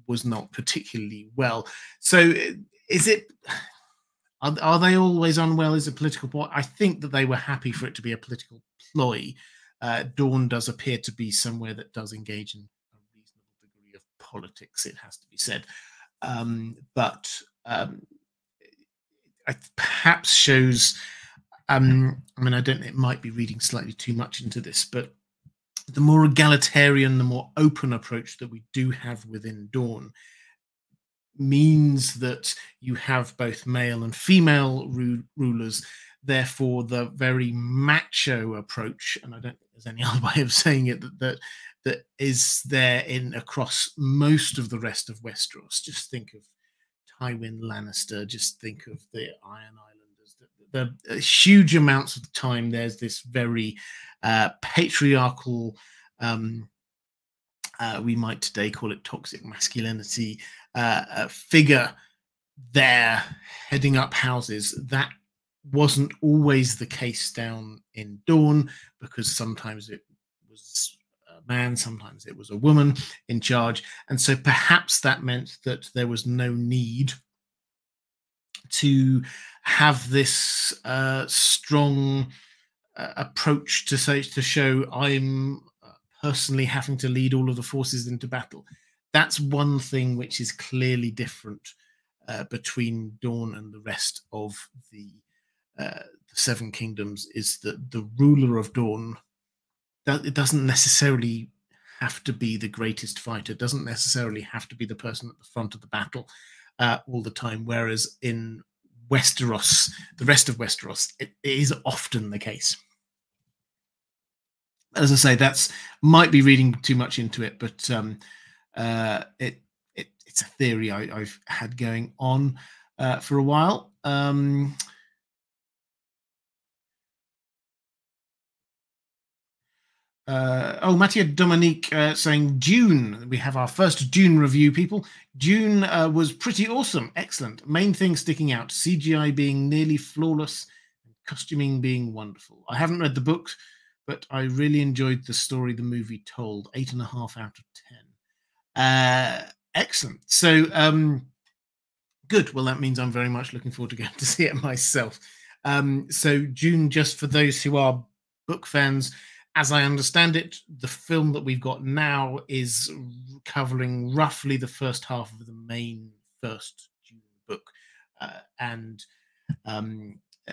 was not particularly well. So, is it? Are, are they always unwell as a political point? I think that they were happy for it to be a political ploy. Uh, Dorne does appear to be somewhere that does engage in a reasonable degree of politics. It has to be said, um, but um, it perhaps shows um, I mean, I don't. It might be reading slightly too much into this, but the more egalitarian, the more open approach that we do have within Dorne means that you have both male and female ru- rulers. Therefore, the very macho approach, and I don't think there's any [LAUGHS] other way of saying it, that that, that is there in across most of the rest of Westeros. Just think of Tywin Lannister. Just think of the Iron Islanders. the uh, huge amounts of the time there's this very uh, patriarchal um, uh, we might today call it toxic masculinity uh, figure there heading up houses. That wasn't always the case down in Dorne because sometimes it was a man sometimes it was a woman in charge. And so perhaps that meant that there was no need to have this uh, strong uh, approach to say to show I'm personally having to lead all of the forces into battle. That's one thing which is clearly different uh, between Dorne and the rest of the, uh, the Seven Kingdoms. Is that the ruler of Dorne that it doesn't necessarily have to be the greatest fighter. Doesn't necessarily have to be the person at the front of the battle uh, all the time. Whereas in Westeros, the rest of Westeros, it is often the case. As I say, that's might be reading too much into it, but um, uh, it, it, it's a theory I, have had going on uh, for a while. Um, Uh, oh, Mattia Dominique uh, saying Dune. We have our first Dune review, people. Dune uh, was pretty awesome. Excellent. Main thing sticking out CGI being nearly flawless, costuming being wonderful. I haven't read the books, but I really enjoyed the story the movie told. Eight and a half out of 10. Uh, excellent. So, um, good. Well, that means I'm very much looking forward to going [LAUGHS] to see it myself. Um, so, Dune, just for those who are book fans, as I understand it, the film that we've got now is covering roughly the first half of the main first Dune book, uh, and um, uh,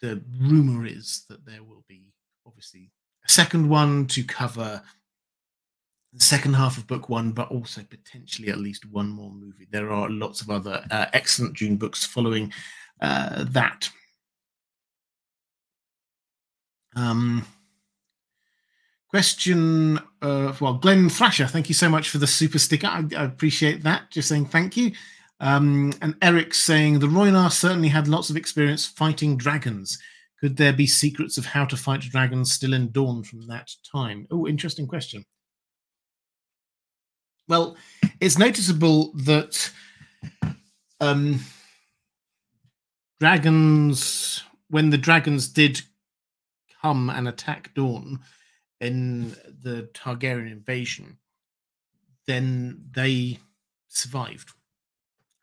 the rumor is that there will be obviously a second one to cover the second half of book one, but also potentially at least one more movie. There are lots of other uh, excellent Dune books following uh, that. Um, Question, uh, well, Glenn Thrasher, thank you so much for the super sticker. I, I appreciate that. Just saying thank you. Um, and Eric saying the Rhoynar certainly had lots of experience fighting dragons. Could there be secrets of how to fight dragons still in Dorne from that time? Oh, interesting question. Well, it's noticeable that um, dragons, when the dragons did come and attack Dorne in the Targaryen invasion, then they survived.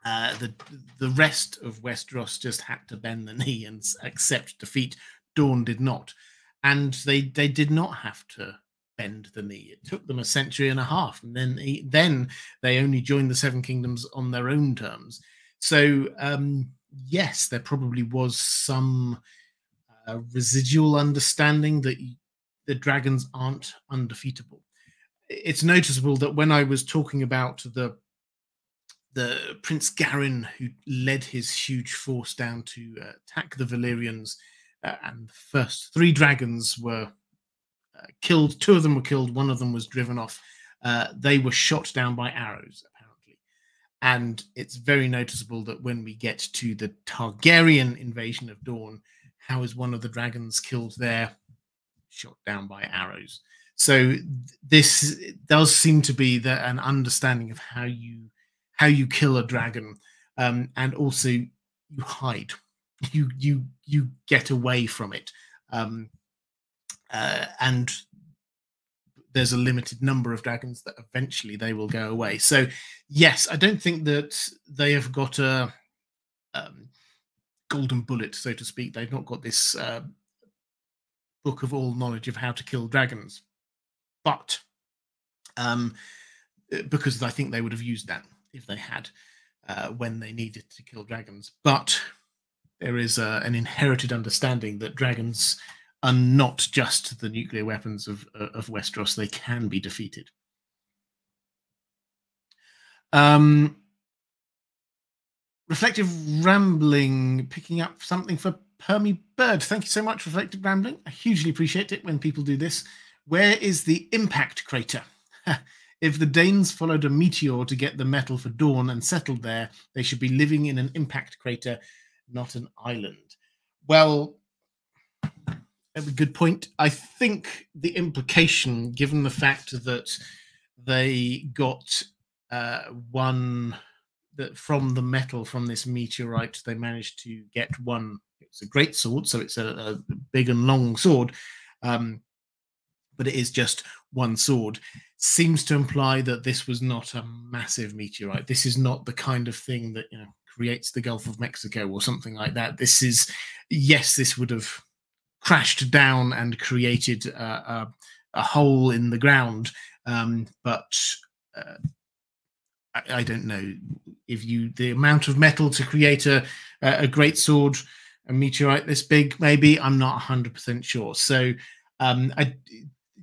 Uh, the the rest of Westeros just had to bend the [LAUGHS] knee and accept defeat. Dorne did not, and they they did not have to bend the knee. It took them a century and a half, and then then they only joined the Seven Kingdoms on their own terms. So um, yes, there probably was some uh, residual understanding that the dragons aren't undefeatable. It's noticeable that when I was talking about the the Prince Garin who led his huge force down to uh, attack the Valyrians, uh, and the first three dragons were uh, killed. Two of them were killed. One of them was driven off. Uh, they were shot down by arrows, apparently. And it's very noticeable that when we get to the Targaryen invasion of Dorne, how is one of the dragons killed there? Shot down by arrows. So this does seem to be the, an understanding of how you how you kill a dragon, um, and also you hide. You you you get away from it, um, uh, and there's a limited number of dragons that eventually they will go away. So yes, I don't think that they have got a um, golden bullet, so to speak. They've not got this uh, book of all knowledge of how to kill dragons, but um, because I think they would have used that if they had uh, when they needed to kill dragons. But there is uh, an inherited understanding that dragons are not just the nuclear weapons of, uh, of Westeros, they can be defeated. Um, reflective rambling, picking up something for Permy Bird. Thank you so much, Reflective Rambling. I hugely appreciate it when people do this. Where is the impact crater? [LAUGHS] If the Daynes followed a meteor to get the metal for Dawn and settled there, they should be living in an impact crater, not an island. Well, a good point. I think the implication, given the fact that they got uh, one that from the metal from this meteorite, they managed to get one. It's a great sword, so it's a, a big and long sword, um, but it is just one sword seems to imply that this was not a massive meteorite. This is not the kind of thing that you know creates the Gulf of Mexico or something like that. This is, yes, this would have crashed down and created a, a, hole in the ground, um, but uh, I, I, don't know if you the amount of metal to create a a great sword, a meteorite this big. Maybe I'm not 100 percent sure. So, um, I,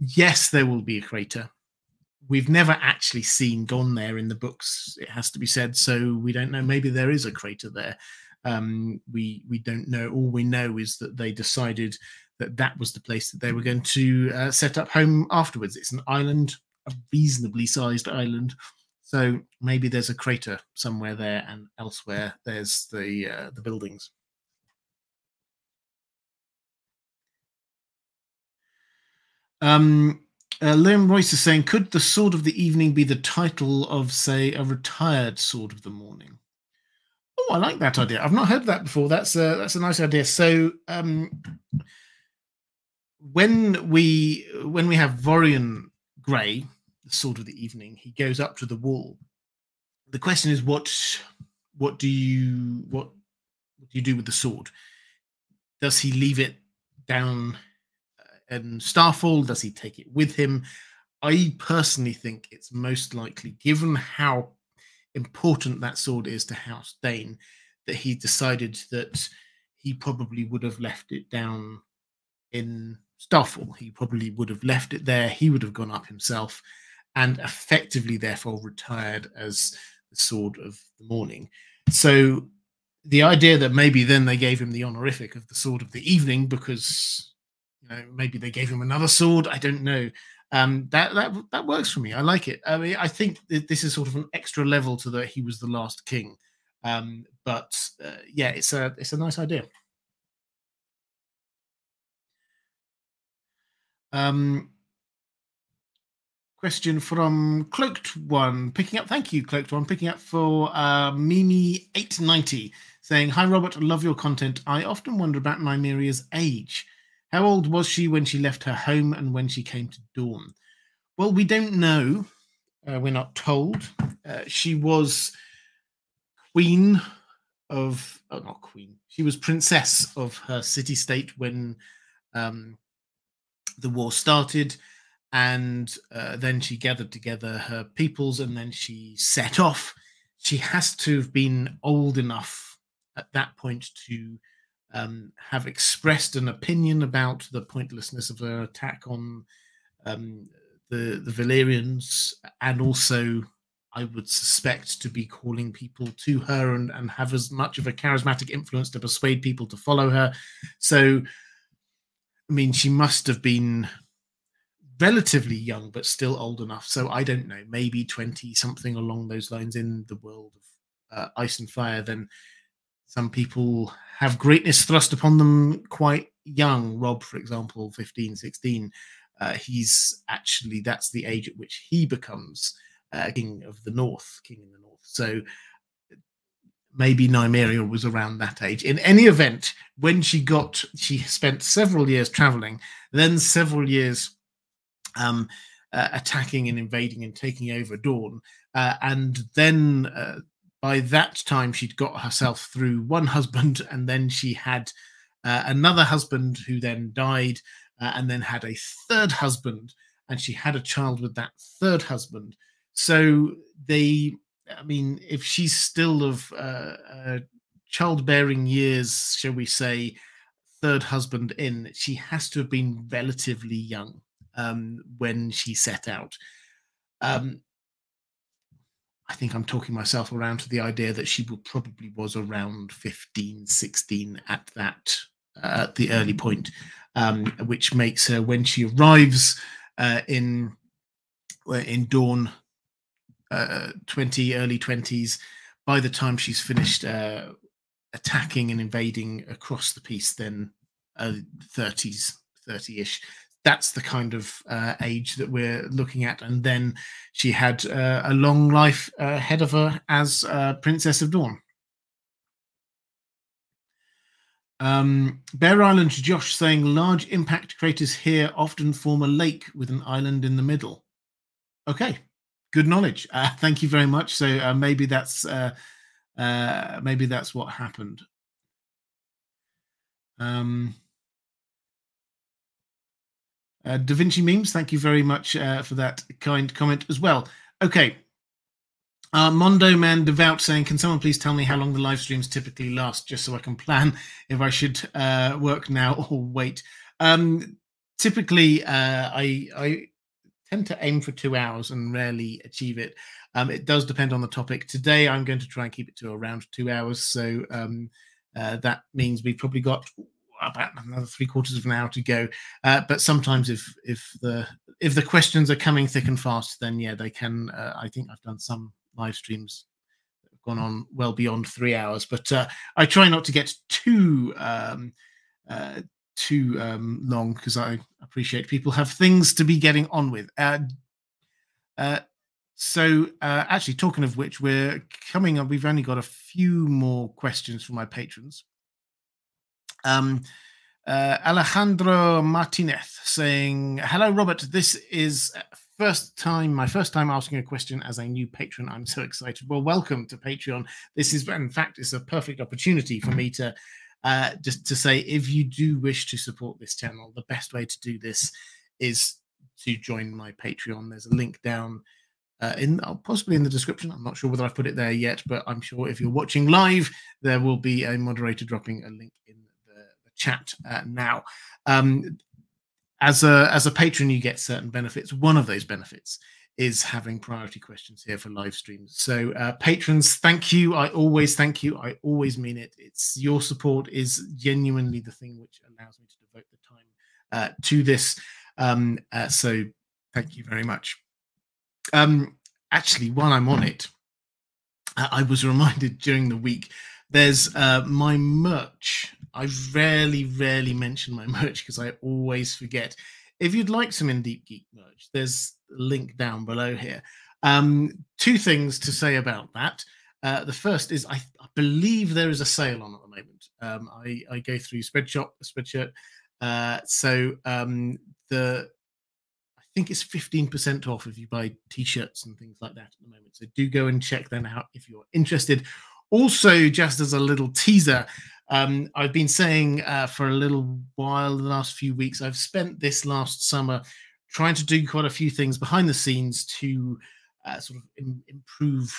yes, there will be a crater we've never actually seen gone there in the books. It has to be said, so we don't know. Maybe there is a crater there. Um, we we don't know. All we know is that they decided that that was the place that they were going to uh, set up home afterwards. It's an island, a reasonably sized island. So maybe there's a crater somewhere there, and elsewhere there's the uh, the buildings. Um, uh, Liam Royce is saying, could the Sword of the Evening be the title of, say, a retired Sword of the Morning? Oh, I like that idea. I've not heard that before. That's a that's a nice idea. So, um, when we when we have Vorian Grey, the Sword of the Evening, he goes up to the wall. The question is, what what do you what, what do you do with the sword? Does he leave it down and Starfall? Does he take it with him? I personally think it's most likely, given how important that sword is to House Dayne, that he decided that he probably would have left it down in Starfall. He probably would have left it there. He would have gone up himself and effectively, therefore, retired as the Sword of the Morning. So the idea that maybe then they gave him the honorific of the Sword of the Evening because you know, maybe they gave him another sword. I don't know. Um, that that that works for me. I like it. I mean, I think this is sort of an extra level to that he was the last king. Um, but uh, yeah, it's a it's a nice idea. Um, question from Cloaked One, picking up. Thank you, Cloaked One, picking up for uh, Mimi eight ninety, saying, "Hi Robert, love your content. I often wonder about Nymeria's age." How old was she when she left her home and when she came to Dorne? Well, we don't know. Uh, we're not told. Uh, she was queen of, oh, not queen. She was princess of her city state when um, the war started. And uh, then she gathered together her peoples and then she set off. She has to have been old enough at that point to um, have expressed an opinion about the pointlessness of her attack on um, the the Valyrians, and also I would suspect to be calling people to her and, and have as much of a charismatic influence to persuade people to follow her. So, I mean, she must have been relatively young, but still old enough. So I don't know, maybe 20 something along those lines in the world of uh, ice and fire. Then some people have greatness thrust upon them quite young. Robb, for example, 15, 16. Uh, he's actually, that's the age at which he becomes uh, king of the north, king in the north. So maybe Nymeria was around that age. In any event, when she got, she spent several years traveling, then several years um, uh, attacking and invading and taking over Dorne, Uh, and then uh, by that time, she'd got herself through one husband, [LAUGHS] and then she had uh, another husband who then died, uh, and then had a third husband, and she had a child with that third husband. So they, I mean, if she's still of uh, childbearing years, shall we say, third husband in, she has to have been relatively young um, when she set out. Um, I think I'm talking myself around to the idea that she probably was around 15, 16 at that uh, at the early point, um, which makes her when she arrives uh, in in Dorne, uh, 20 early 20s. By the time she's finished uh, attacking and invading across the piece, then 30s, uh, 30ish that's the kind of uh, age that we're looking at. And then she had uh, a long life uh, ahead of her as uh, Princess of Dorne. Um, Bear Island Josh saying large impact craters here often form a lake with an island in the middle. Okay, good knowledge. Uh, [LAUGHS] thank you very much. So uh, maybe that's maybe that's what happened. Um, uh, da Vinci Memes, thank you very much uh, for that kind comment as well. Okay. Uh, Mondo Man Devout saying, Can someone please tell me how long the live streams typically last, just so I can plan [LAUGHS] if I should uh, work now [LAUGHS] or wait? Um, typically, uh, I, I tend to aim for two hours and rarely achieve it. Um, it does depend on the topic. Today, I'm going to try and keep it to around two hours. So um, uh, that means we've probably got about another three quarters of an hour to go. Uh, but sometimes, if if the if the questions are coming thick and fast, then yeah, they can. Uh, I think I've done some live streams that have gone on well beyond three hours, but uh, I try not to get too um, uh, too um, long because I appreciate people have things to be getting on with. Uh, uh, so, actually, talking of which, we're coming up. We've only got a few more questions from my patrons. Um, uh, Alejandro Martinez saying, "Hello, Robert. This is first time, my first time asking a question as a new patron. I'm so excited. Well, welcome to Patreon. This is, in fact, it's a perfect opportunity for me to uh, just to say, if you do wish to support this channel, the best way to do this is to join my Patreon. There's a link down." Uh, in uh, possibly in the description. I'm not sure whether I've put it there yet, but I'm sure if you're watching live, there will be a moderator dropping a link in chat uh, now. Um, as a as a patron, you get certain benefits. One of those benefits is having priority questions here for live streams. So uh, patrons, thank you. I always thank you. I always mean it. It's your support is genuinely the thing which allows me to devote the time uh, to this. Um, uh, so thank you very much. Um, actually, while I'm on it, I was [LAUGHS] reminded during the week there's uh, my merch. I rarely, rarely mention my [LAUGHS] merch because I always forget. If you'd like some In Deep Geek merch, there's a link down below here. Um, two things to say about that. Uh, the first is I, I, believe there is a sale on at the moment. Um, I, I, go through Spreadshop, Spreadshirt. Uh, so um, the I think it's 15% off if you buy t-shirts and things like that at the moment. So do go and check them out if you're interested. Also, just as a little teaser, um, I've been saying uh, for a little while, the last few weeks, I've spent this last summer trying to do quite a few things behind the scenes to uh, sort of Im- improve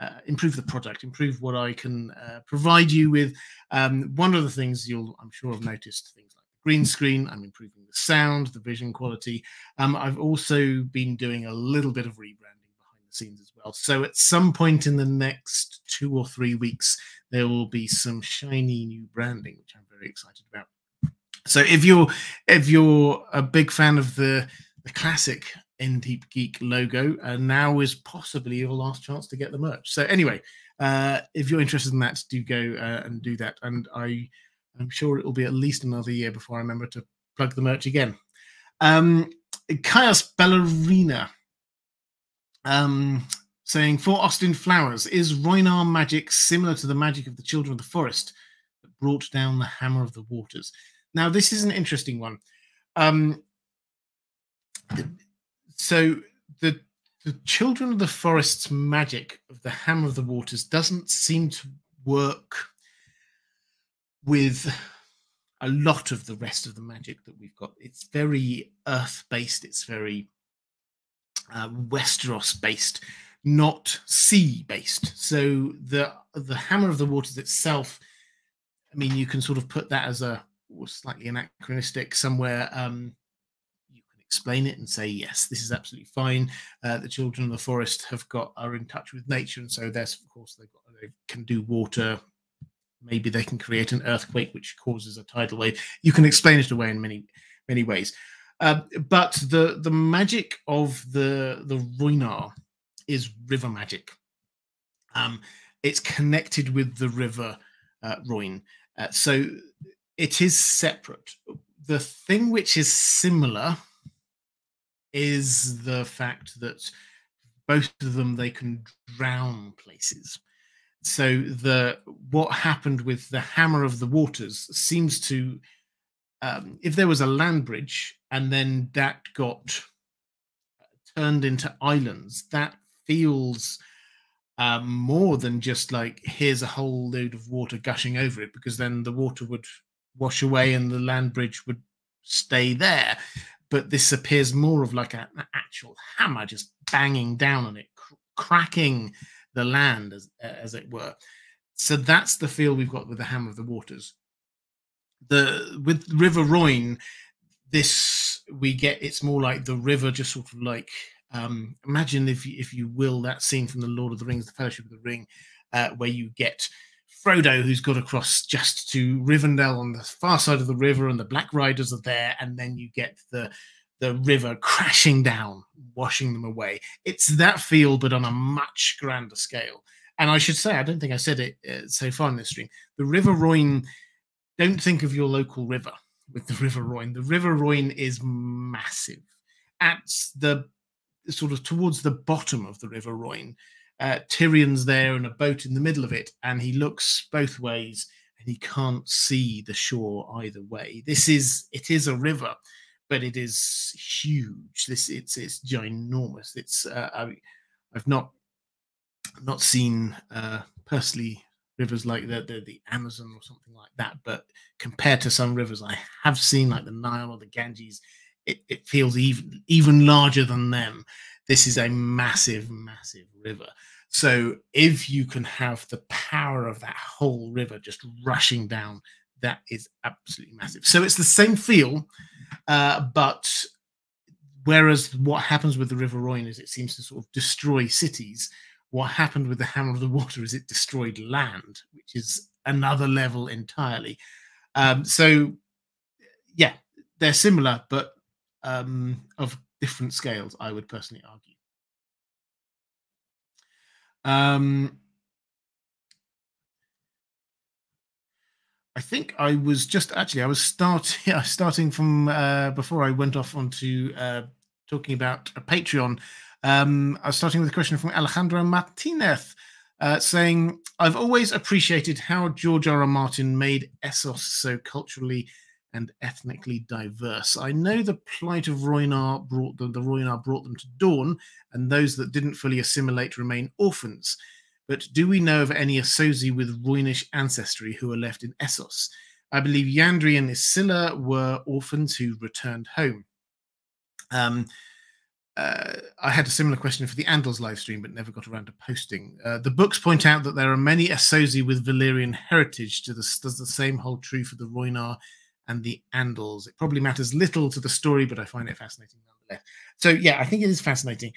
uh, improve the product, improve what I can uh, provide you with. Um, one of the things you'll, I'm sure, have noticed things like green screen. I'm improving the sound, the vision quality. Um, I've also been doing a little bit of rebranding behind the scenes as well. So at some point in the next two or three weeks, there will be some shiny new branding, which I'm very excited about. So if you're if you're a big fan of the the classic in Deep Geek logo, uh, now is possibly your last chance to get the merch. So anyway, uh, if you're interested in that, do go uh, and do that. And I, I'm sure it will be at least another year before I remember to plug the merch again. Um, Chaos Ballerina um, saying for Austin Flowers, is Rhoynar magic similar to the magic of the Children of the Forest that brought down the Hammer of the Waters? Now, this is an interesting one. Um, so the the children of the forest's magic of the hammer of the waters doesn't seem to work with a lot of the rest of the magic that we've got. It's very earth based. It's very uh, Westeros based, not sea based. So the the hammer of the waters itself. I mean, you can sort of put that as a slightly anachronistic somewhere. Um, you can explain it and say yes this is absolutely fine uh, the children of the forest have got are in touch with nature and so there's of course they've got they can do water maybe they can create an earthquake which causes a tidal wave you can explain it away in many many ways uh, but the the magic of the the Rhoynar is river magic. Um, it's connected with the river uh, uh, so it is separate. The thing which is similar is the fact that both of them they can drown places. So the what happened with the Hammer of the Waters seems to, um, if there was a land bridge and then that got turned into islands, that feels um, more than just like here's a whole load of water gushing over it, because then the water would wash away and the land bridge would stay there but this appears more of like a, an actual hammer just banging down on it, cr- cracking the land as as it were. So that's the feel we've got with the Hammer of the Waters. The with River Rhoyne, this we get it's more like the river just sort of like um, imagine if you, if you will that scene from the Lord of the Rings, the Fellowship of the Ring, uh, where you get Frodo, who's got across just to Rivendell on the far side of the river, and the Black Riders are there, and then you get the the river crashing down, washing them away. It's that feel, but on a much grander scale. And I should say, I don't think I said it uh, so far in this stream. The River Rhoyne. Don't think of your local river with the River Rhoyne. The River Rhoyne is massive. At the sort of towards the bottom of the River Rhoyne, uh, Tyrion's there in a boat in the middle of it, and he looks both ways and he can't see the shore either way. This is it is a river, but it is huge. This it's it's ginormous. It's uh, I, I've not not seen uh, personally rivers like the, the the Amazon or something like that, but compared to some rivers I have seen, like the Nile or the Ganges, it, it feels even even larger than them this is a massive, massive river. So if you can have the power of that whole river just rushing down, that is absolutely massive. So it's the same feel, uh, but whereas what happens with the River Rhoyne is it seems to sort of destroy cities. What happened with the Hammer of the Water is it destroyed land, which is another level entirely. Um, so, yeah, they're similar, but um, of different scales, I would personally argue. Um, I think I was just actually I was starting [LAUGHS] starting from uh, before I went off onto uh, talking about a Patreon. Um, I was starting with a question from Alejandro Martinez. Uh, saying, I've always appreciated how George R. R. Martin made Essos so culturally and ethnically diverse. I know the plight of Rhoynar brought them, the Rhoynar brought them to Dorne, and those that didn't fully assimilate remain orphans. But do we know of any Essosi with Rhoynish ancestry who are left in Essos? I believe Yandri and Ysilla were orphans who returned home. Um, uh, I had a similar question for the Andals live stream, but never got around to posting. Uh, the books point out that there are many Essosi with Valyrian heritage. Does, does the same hold true for the Rhoynar and the Andals? It probably matters little to the story, but I find it fascinating nonetheless. So yeah, I think it is fascinating.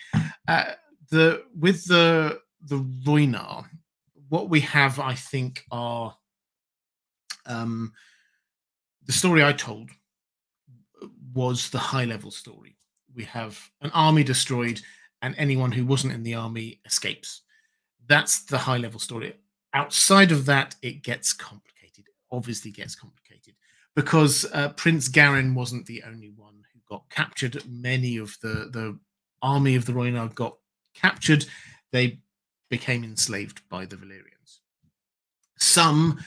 Uh, the with the the Rhoynar, what we have, I think, are um, the story I told was the high level story we have an army destroyed and anyone who wasn't in the army escapes. That's the high level story. Outside of that, it gets complicated. Obviously, gets complicated because uh, Prince Garin wasn't the only one who got captured. Many of the the army of the Rhoynar got captured. They became enslaved by the Valyrians. Some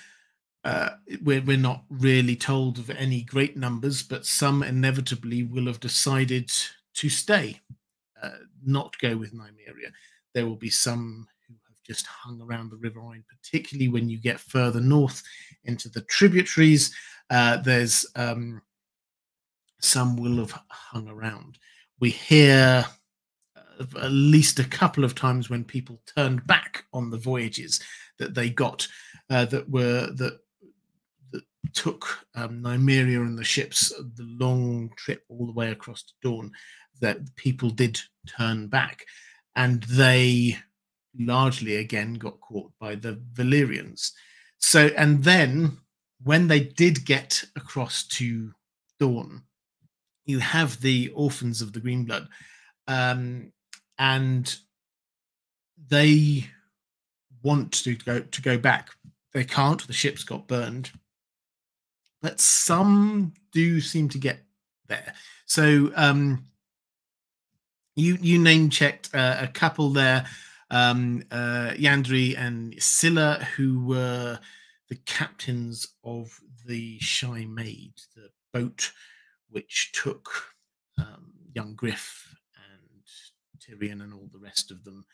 uh, we're, we're not really told of any great numbers, but some inevitably will have decided to stay, uh, not go with Nymeria. There will be some who have just hung around the River Rhine, particularly when you get further north into the tributaries. Uh, there's um, some will have hung around. We hear at least a couple of times when people turned back on the voyages that they got uh, that were that took um, Nymeria and the ships the long trip all the way across to Dorne that people did turn back, and they largely again got caught by the Valyrians. So, and then when they did get across to Dorne, you have the orphans of the Greenblood, um, and they want to go to go back. They can't. The ships got burned but some do seem to get there. So um, you you name checked uh, a couple there, um, uh, Yandri and Ysilla, who were the captains of the Shy Maid, the boat which took um, young Griff and Tyrion and all the rest of them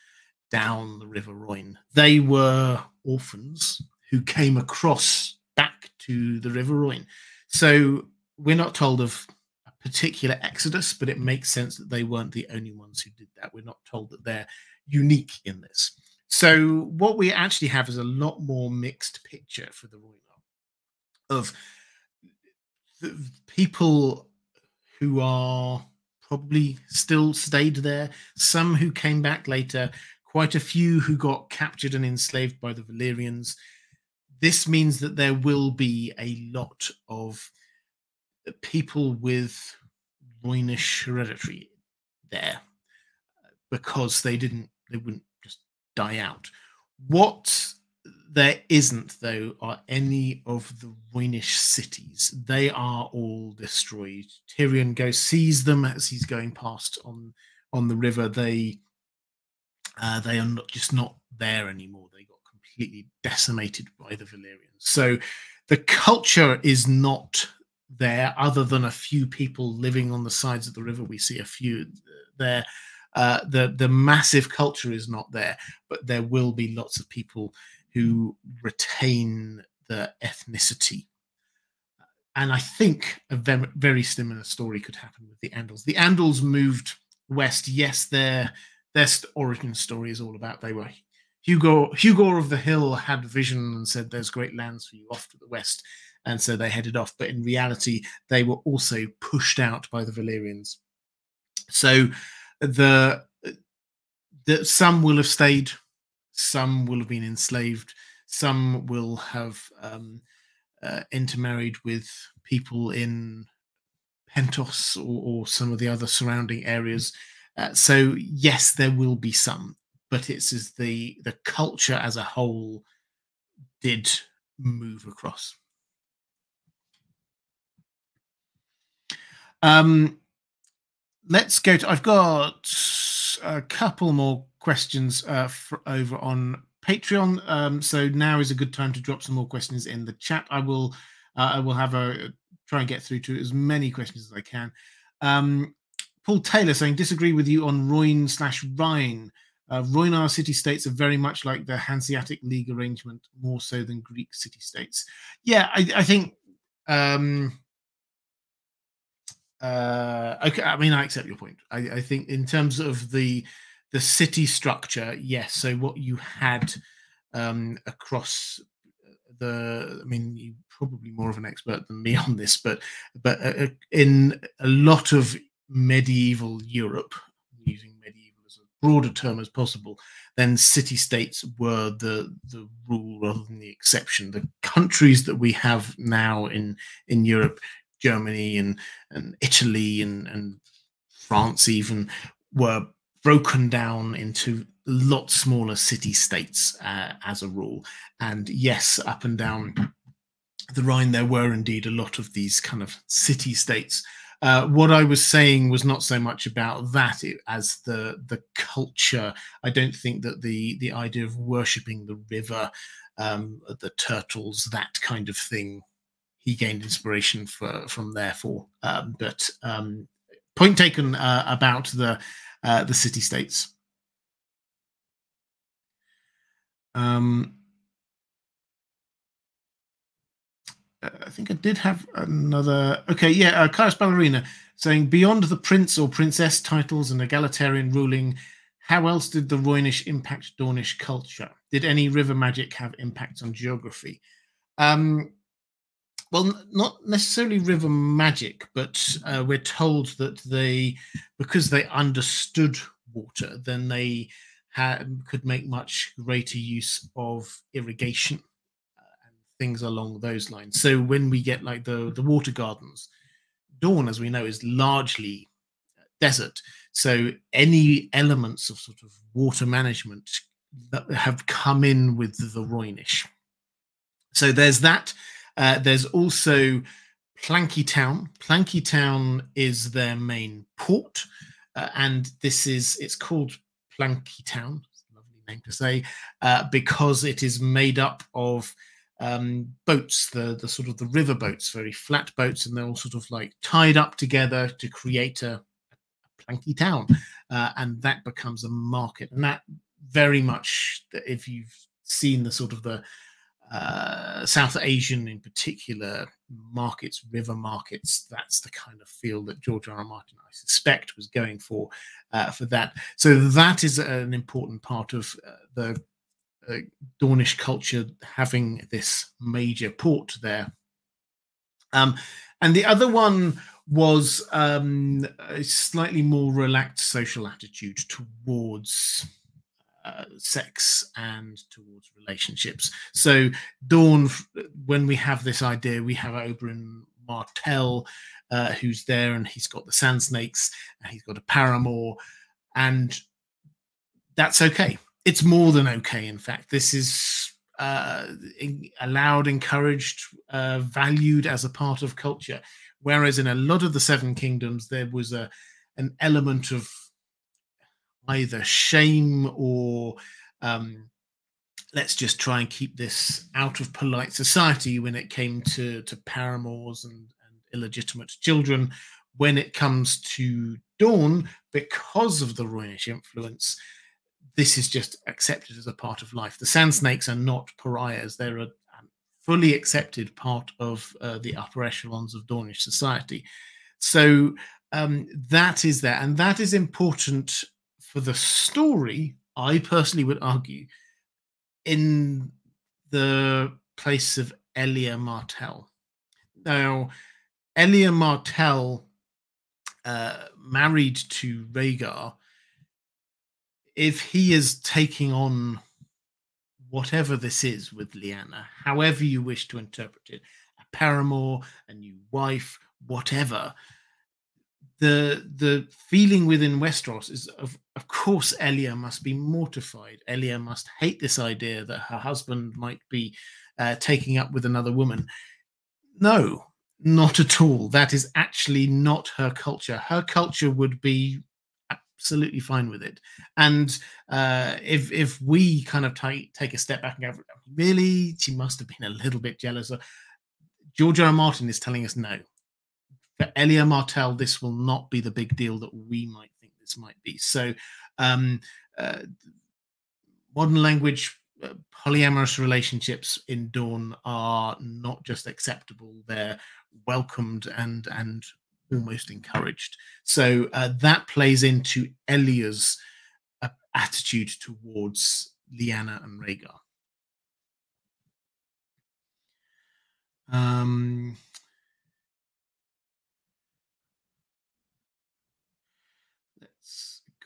down the River Rhoyne. They were orphans who came across back to the River Rhoyne. So we're not told of a particular exodus, but it makes sense that they weren't the only ones who did that. We're not told that they're unique in this. So what we actually have is a lot more mixed picture for the Rhoynar of the people who are probably still stayed there, some who came back later, quite a few who got captured and enslaved by the Valyrians, this means that there will be a lot of people with Rhoynish hereditary there because they didn't they wouldn't die out. What there isn't though are any of the Rhoynish cities. They are all destroyed. Tyrion goes sees them as he's going past on on the river. They uh, they are not just not there anymore. They got completely decimated by the Valyrians. So the culture is not there, other than a few people living on the sides of the river. We see a few there. Uh, the the massive culture is not there, but there will be lots of people who retain the ethnicity. And I think a very, very similar story could happen with the Andals. The Andals moved west. Yes, their their origin story is all about they were Hugor Hugor of the Hill had vision and said, "There's great lands for you off to the west," and so they headed off. But in reality, they were also pushed out by the Valyrians. So the, the some will have stayed, some will have been enslaved, some will have um, uh, intermarried with people in Pentos or, or, some of the other surrounding areas. Uh, so yes, there will be some but it's as the the culture as a whole did move across. Um, let's go to. I've got a couple more questions uh, over on Patreon. Um, so now is a good time to drop some more questions in the chat. I will. Uh, I will have a try and get through to as many questions as I can. Um, Paul Taylor saying disagree with you on Rhoyne slash Rhine. Uh, Rhoynar city states are very much like the Hanseatic League arrangement, more so than Greek city states. Yeah, I, I think um, uh, okay, I mean, I accept your point. I, I, think in terms of the the city structure, yes. So what you had um, across the, I mean, you probably more of an expert than me [LAUGHS] on this, but but uh, uh in a lot of medieval Europe, using medieval as a broader term as possible, then city states were the the rule rather than the exception. The countries that we have now in in Europe Germany and and Italy and and France even were broken down into a lot smaller city states uh, as a rule. And yes, up and down the Rhine, there were indeed a lot of these kind of city states. Uh, what I was saying was not so much about that as the the culture. I don't think that the the idea of worshipping the river, um, the turtles, that kind of thing he gained inspiration for, from there for. Um, but um, point taken uh, about the uh, the city states. Um, uh, I think I did have another. Okay, yeah, uh, Chaos Ballerina saying beyond the prince or princess titles and egalitarian ruling, how else did the Rhoynish impact Dornish culture? Did any river magic have impacts on geography? Um, well, not necessarily river magic, but uh, we're told that they, because they understood water, then they could make much greater use of irrigation uh, and things along those lines. So when we get like the the water gardens, Dorne, as we know, is largely uh, desert. So any elements of sort of water management that have come in with the Rhoynish. So there's that uh, there's also Planky Town. Planky Town is their main port, uh, and this is it's called Planky Town. Lovely name to say, uh, because it is made up of um, boats, the the sort of the river boats, very flat boats, and they're all sort of like tied up together to create a, a planky town, uh, and that becomes a market, and that very much, if you've seen the sort of the uh, South Asian, in particular, markets, river markets. That's the kind of feel that George R. R. Martin, I suspect, was going for uh, for that. So that is an important part of uh, the uh, Dornish culture, having this major port there. Um, and the other one was um, a slightly more relaxed social attitude towards uh, sex and towards relationships. So Dorne, when we have this idea, we have Oberyn Martell, uh, who's there, and he's got the Sand Snakes, and he's got a paramour, and that's okay. It's more than okay. In fact, this is uh, allowed, encouraged, uh, valued as a part of culture. Whereas in a lot of the Seven Kingdoms, there was a an element of either shame or um, let's just try and keep this out of polite society when it came to to paramours and, and illegitimate children. When it comes to Dorne, because of the Rhoynish influence, this is just accepted as a part of life. The Sand Snakes are not pariahs; they're a fully accepted part of uh, the upper echelons of Dornish society. So um, that is there, and that is important for the story, I personally would argue, in the place of Elia Martell. Now, Elia Martell, uh, married to Rhaegar, if he is taking on whatever this is with Lyanna, however you wish to interpret it, a paramour, a new wife, whatever, the the feeling within Westeros is of of course Elia must be mortified. Elia must hate this idea that her husband might be uh, taking up with another woman. No, not at all. That is actually not her culture. Her culture would be absolutely fine with it. And uh, if if we kind of take take a step back and go, really, she must have been a little bit jealous. George R. R. Martin is telling us no for Elia Martell, this will not be the big deal that we might think this might be. So, um, uh, modern language uh, polyamorous relationships in Dorne are not just acceptable; they're welcomed and and almost encouraged. So uh, that plays into Elia's uh, attitude towards Lyanna and Rhaegar. Um,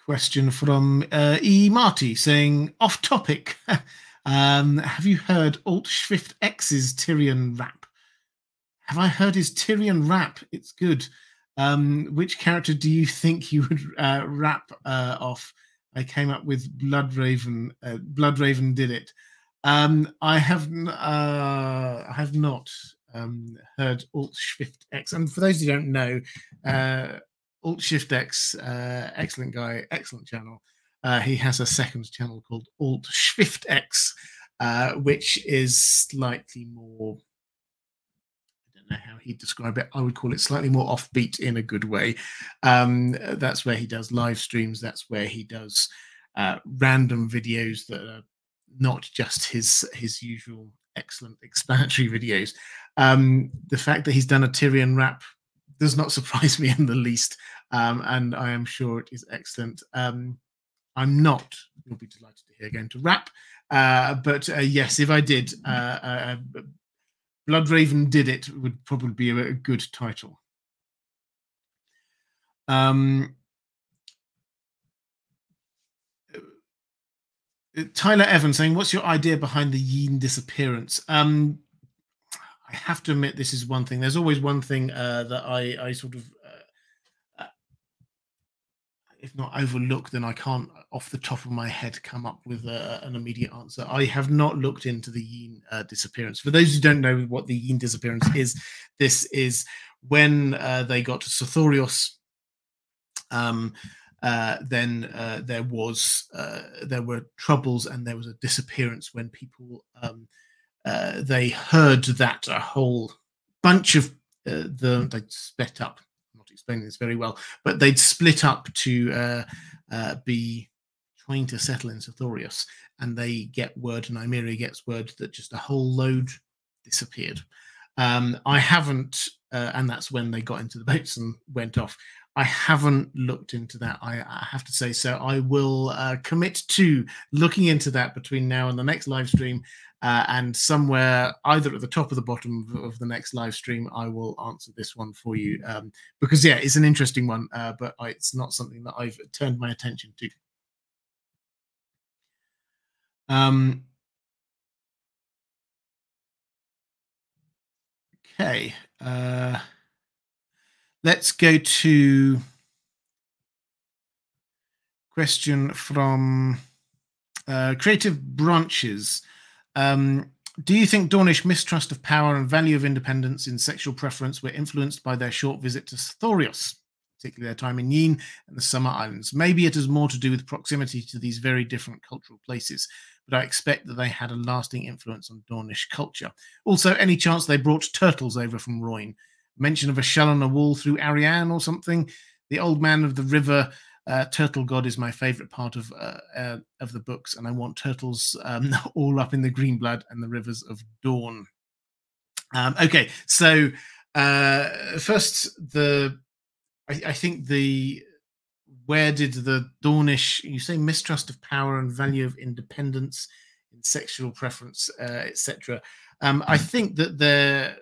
question from uh, E. Marty saying, off topic. [LAUGHS] um, have you heard Alt Shift X's Tyrion rap? Have I heard his Tyrion rap? It's good. Um, which character do you think you would uh, rap uh, off? I came up with Bloodraven. Uh, Bloodraven did it. Um, I have uh, I have not um, heard Alt Shift X, and for those who don't know, uh, Alt Shift X, uh, excellent guy, excellent channel. Uh, he has a second channel called Alt Shift X, uh, which is slightly more. I don't know how he'd describe it. I would call it slightly more offbeat in a good way. Um, that's where he does live streams. That's where he does uh, random videos that are not just his his usual excellent explanatory videos. Um, the fact that he's done a Tyrion rap does not [LAUGHS] surprise me in the least, um, and I am sure it is excellent. Um, I'm not, you'll be delighted to hear, going to rap, uh, but uh, yes, if I did, uh, uh Bloodraven did it would probably be a, a good title. Um, Tyler Evans saying, "What's your idea behind the Yeen disappearance?" Um, I have to admit, this is one thing. There's always one thing uh, that I, I sort of, uh, uh, if not overlook, then I can't, off the top of my head, come up with an immediate answer. I have not looked into the Yeen uh, disappearance. For those who don't know what the Yeen disappearance is, this is when uh, they got to Sothoryos. Um, uh, then uh, there was uh, there were troubles and there was a disappearance when people um, uh, they heard that a whole bunch of uh, the they split up. I'm not explaining this very well, but they'd split up to be trying to settle in Sothoryos, and they get word, and Nymeria gets word that just a whole load disappeared. Um, I haven't, and that's when they got into the boats and went off. I haven't looked into that. I, I have to say so. I will uh, commit to looking into that between now and the next live stream, uh, and somewhere either at the top or the bottom of, of, the next live stream, I will answer this one for you um, because yeah, it's an interesting one, uh, but I, it's not something that I've turned my attention to. Um, okay. Uh, Let's go to question from uh, Creative Branches. Um, do you think Dornish mistrust of power and value of independence in sexual preference were influenced by their short visit to Thorios, particularly their time in Yeen and the Summer Islands? Maybe it has more to do with proximity to these very different cultural places, but I expect that they had a lasting influence on Dornish culture. Also, any chance they brought turtles over from Rhoyne? Mention of a shell on a wall through Arianne or something. The Old Man of the River, uh, Turtle God is my favorite part of uh, uh, of the books, and I want turtles um, [LAUGHS] all up in the Greenblood and the rivers of Dorne. Um, okay, so uh, first the I, I, think the where did the Dornish you say mistrust of power and value of independence in sexual preference, uh, etc. Um, I think that there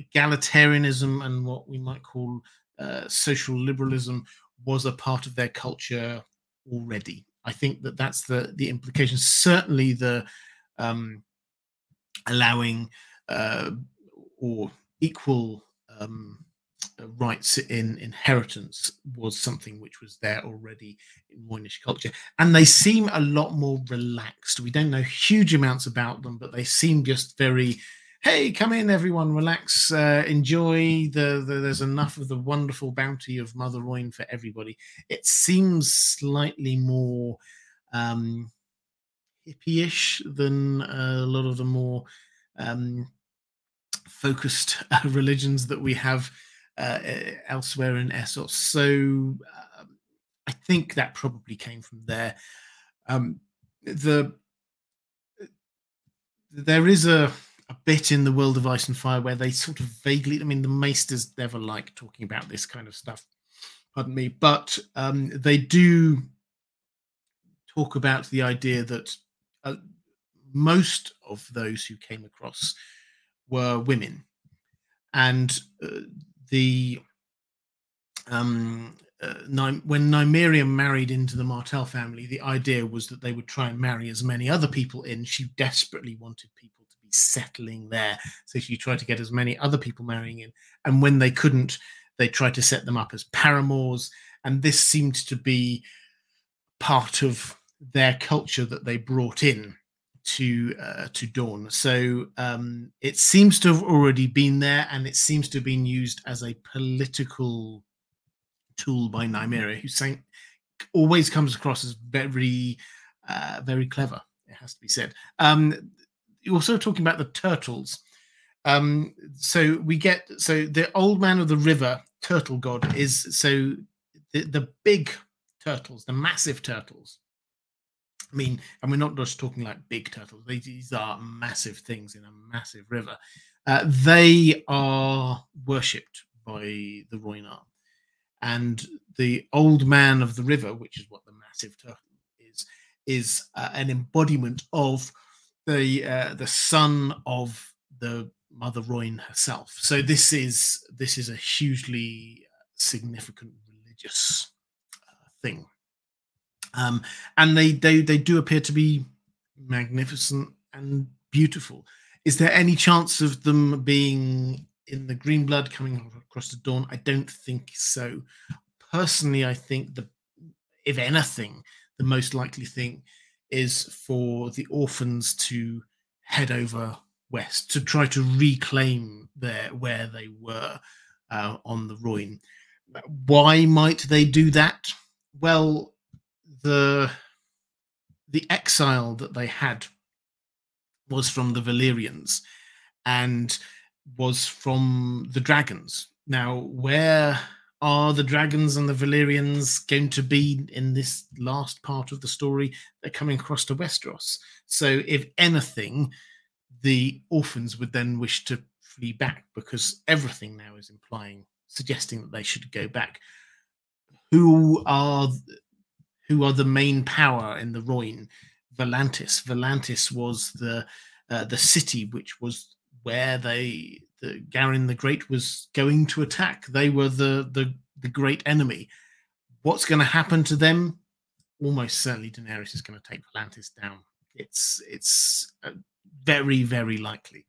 egalitarianism and what we might call uh, social liberalism was a part of their culture already. I think that that's the the implication. Certainly, the um, allowing uh, or equal um, rights in inheritance was something which was there already in Rhoynish culture, and they seem a lot more relaxed. We don't know huge amounts about them, but they seem just very hey, come in, everyone, relax, uh, enjoy. The, the, there's enough of the wonderful bounty of Mother Rhoyne for everybody. It seems slightly more um, hippie-ish than a lot of the more um, focused uh, religions that we have uh, elsewhere in Essos. So uh, I think that probably came from there. Um, the there is a a bit in the world of Ice and Fire where they sort of vaguely, I mean, the Maesters never like talking about this kind of stuff, pardon me, but um, they do talk about the idea that uh, most of those who came across were women. And uh, the um, uh, when Nymeria married into the Martell family, the idea was that they would try and marry as many other people in. She desperately wanted people settling there. So she tried to get as many other people marrying in. And when they couldn't, they tried to set them up as paramours. And this seemed to be part of their culture that they brought in to uh, to Dorne. So um, it seems to have already been there, and it seems to have been used as a political tool by Nymeria, who always comes across as very uh, very clever. It has to be said. Um, you're also talking about the turtles. Um, so we get so the old man of the river turtle god is so the, the big turtles, the massive turtles I mean, and we're not just talking like big turtles. These are massive things in a massive river. Uh, they are worshipped by the Rhoynar. And the old man of the river, which is what the massive turtle is, is uh, an embodiment of the uh, the son of the mother Rhoyne herself. So this is this is a hugely significant religious uh, thing. Um, and they, they they do appear to be magnificent and beautiful. Is there any chance of them being in the Greenblood coming across the Dorne? I don't think so. Personally, I think the if anything, the most likely thing is for the orphans to head over west to try to reclaim their where they were uh, on the Rhoyne. Why might they do that? Well, the the exile that they had was from the Valyrians and was from the dragons. Now, where are the dragons and the Valyrians going to be in this last part of the story? They're coming across to Westeros. So, if anything, the orphans would then wish to flee back because everything now is implying, suggesting that they should go back. Who are who are the main power in the Rhoyne, Volantis. Volantis was the uh, the city which was where they the Garin the Great was going to attack. They were the the the great enemy. What's going to happen to them? Almost certainly, Daenerys is going to take Volantis down. It's it's uh, very very likely.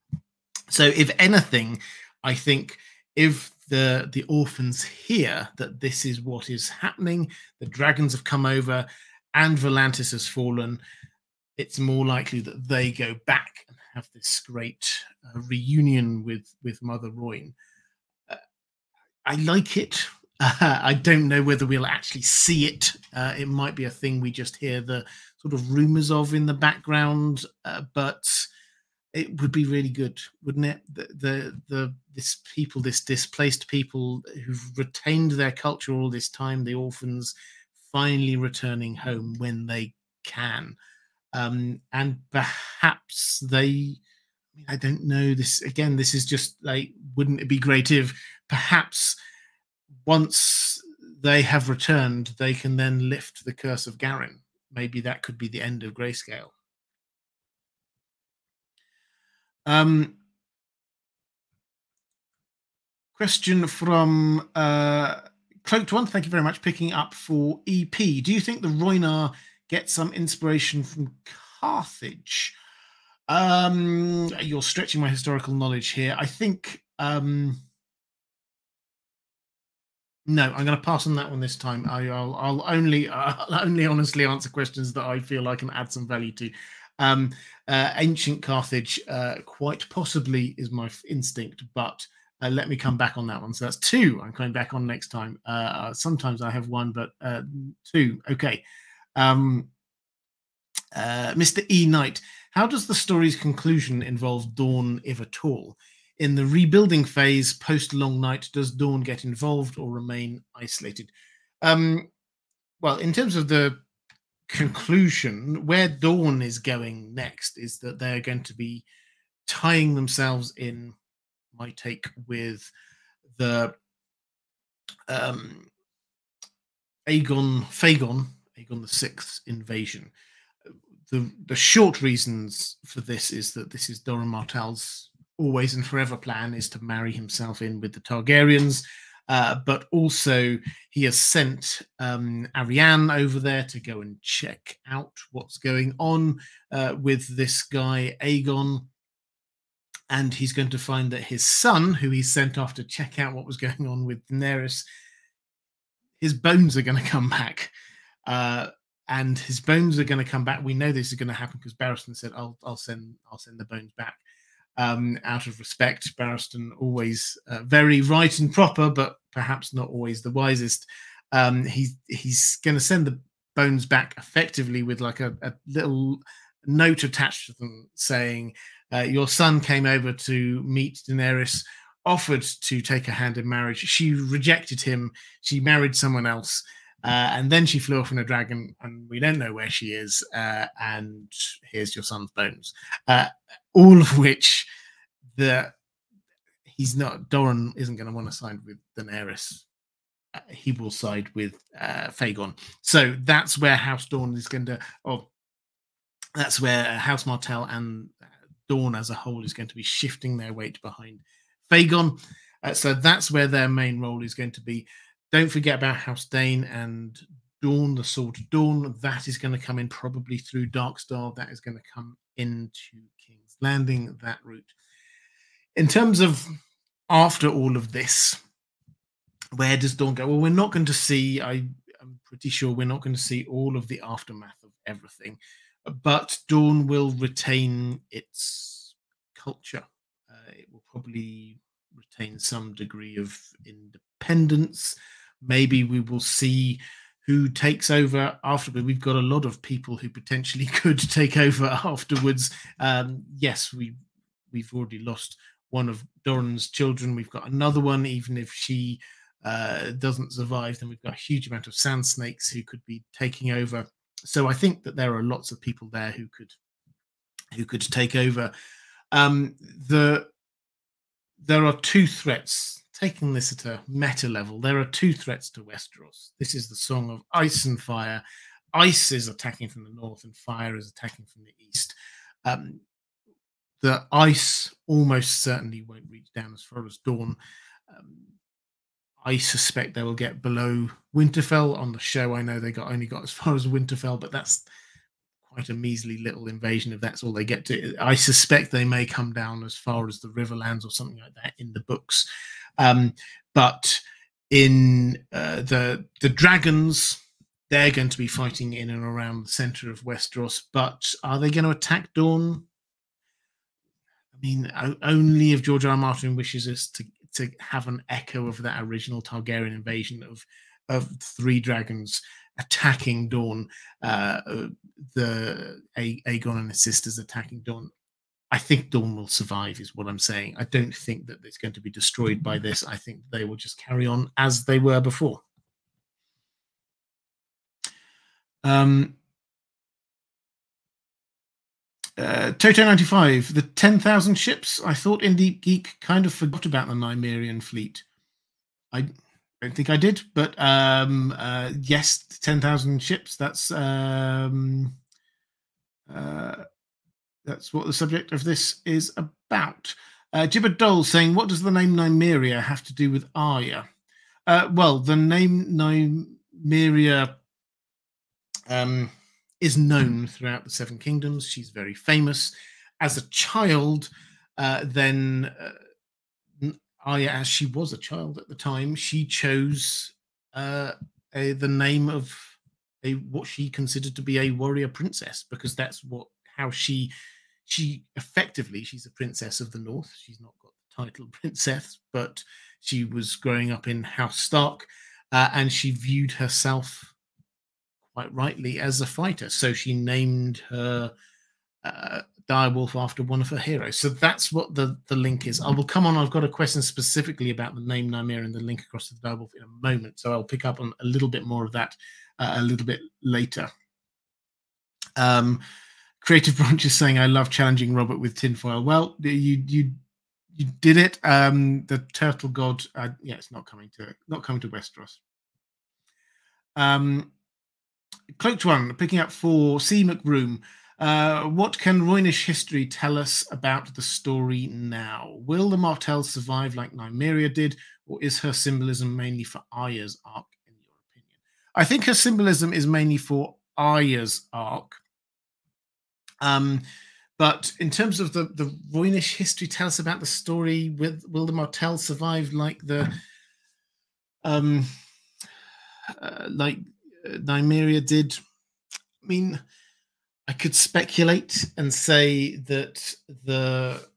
So, if anything, I think if the the orphans hear that this is what is happening, the dragons have come over, and Volantis has fallen, it's more likely that they go back and have this great uh, reunion with with Mother Rhoyne. Uh, I like it. Uh, [LAUGHS] I don't know whether we'll actually see it. Uh, it might be a thing we just hear the sort of rumors of in the background, uh, but it would be really good, wouldn't it? The, the the this people, this displaced people who've retained their culture all this time, the orphans finally returning home when they can, um, and perhaps they. I, mean, I don't know this again. This is just like, wouldn't it be great if perhaps once they have returned, they can then lift the curse of Garin. Maybe that could be the end of grayscale. Um, question from uh, Cloaked One. Thank you very much. Picking up for EP. Do you think the Rhoynar get some inspiration from Carthage? Um, you're stretching my historical knowledge here. I think. Um, no, I'm going to pass on that one this time. I, will I'll only [LAUGHS] I'll only honestly answer questions that I feel I can add some value to. Um, uh, ancient Carthage, uh, quite possibly, is my instinct, but uh, let me come back on that one. So that's two. I'm coming back on next time. Uh, sometimes I have one, but uh, two. Okay. Um, Mr. E. Knight, how does the story's conclusion involve Dorne, if at all? In the rebuilding phase post Long Night, does Dorne get involved or remain isolated? Um, well, in terms of the conclusion where Dorne is going next is that they're going to be tying themselves in my take with the um, Aegon Fagon Aegon the Sixth invasion. The the short reasons for this is that this is Doran Martell's always and forever plan is to marry himself in with the Targaryens. Uh, but also, he has sent um, Arianne over there to go and check out what's going on uh, with this guy, Aegon. And he's going to find that his son, who he sent off to check out what was going on with Daenerys, his bones are going to come back. Uh, and his bones are going to come back. We know this is going to happen because Barristan said, "I'll, I'll send, I'll send the bones back." um, out of respect. Barristan always uh, very right and proper, but perhaps not always the wisest. Um, he's he's going to send the bones back effectively with like a, a little note attached to them saying, uh, "Your son came over to meet Daenerys." Offered to take a hand in marriage. She rejected him. She married someone else. Uh, and then she flew off in a dragon, and we don't know where she is. Uh, and here's your son's bones. Uh, all of which the he's not Doran isn't going to want to side with Daenerys. Uh, he will side with uh, Fagon. So that's where House Dorne is going to, or that's where House Martell and uh, Dorne as a whole is going to be shifting their weight behind Fagon. Uh, so that's where their main role is going to be. Don't forget about House Dayne and Dawn, the Sword of Dawn. That is going to come in probably through Darkstar. That is going to come into King's Landing, that route. In terms of after all of this, where does Dorne go? Well, we're not going to see, I, am pretty sure we're not going to see all of the aftermath of everything, but Dorne will retain its culture. Uh, it will probably retain some degree of independence. Maybe we will see who takes over afterwards. We've got a lot of people who potentially [LAUGHS] could take over afterwards. Um, yes, we we've already lost one of Doran's children. We've got another one, even if she uh, doesn't survive, then we've got a huge amount of sand snakes who could be taking over. So I think that there are lots of people there who could who could take over. Um, the there are two threats taking this at a meta level, there are two threats to Westeros. This is the song of ice and fire. Ice is attacking from the north, and fire is attacking from the east. Um, the ice almost certainly won't reach down as far as Dorne. Um, I suspect they will get below Winterfell on the show. I know they got only got as far as Winterfell, but that's quite a measly little invasion if that's all they get to. I suspect they may come down as far as the Riverlands or something like that in the books. Um, but in uh, the the dragons, they're going to be fighting in and around the center of Westeros. But are they going to attack Dorne? I mean, only if George R. R. Martin wishes us to to have an echo of that original Targaryen invasion of of three dragons attacking Dorne, uh, the Aegon and his sisters attacking Dorne. I think Dorne will survive, is what I'm saying. I don't think that it's going to be destroyed by this. I think they will just carry on as they were before. Um, uh, Toto95, the 10,000 ships. I thought Indie Geek kind of forgot about the Nymerian fleet. I don't think I did, but um, uh, yes, 10,000 ships. That's. Um, uh, that's what the subject of this is about. Uh, Gibber Dole saying, What does the name Nymeria have to do with Arya? Uh, well, the name Nymeria um, is known throughout the Seven Kingdoms. She's very famous. As a child, uh, then Arya, as she was a child at the time, she chose uh, a, the name of a what she considered to be a warrior princess because that's what how she she effectively she's a princess of the north. She's not got the title [LAUGHS] princess, but she was growing up in House Stark, uh, and she viewed herself quite rightly as a fighter. So she named her uh, direwolf after one of her heroes. So that's what the the link is. I will come on. I've got a question specifically about the name Nymeria and the link across to the direwolf in a moment. So I'll pick up on a little bit more of that uh, a little bit later. Um, Creative Branch is saying, "I love challenging Robert with tinfoil." Well, you you you did it. Um, the Turtle God, uh, yeah, it's not coming to not coming to Westeros. Um, Cloaked One picking up for C McBroom. Uh, what can Rhoynish history tell us about the story now? Will the Martell survive like Nymeria did, or is her symbolism mainly for Arya's arc, in your opinion? I think her symbolism is mainly for Arya's arc. Um, but in terms of the the Rhoynish history, tell us about the story. With will the Martell survive like the um uh, like uh, Nymeria did? I mean, I could speculate and say that the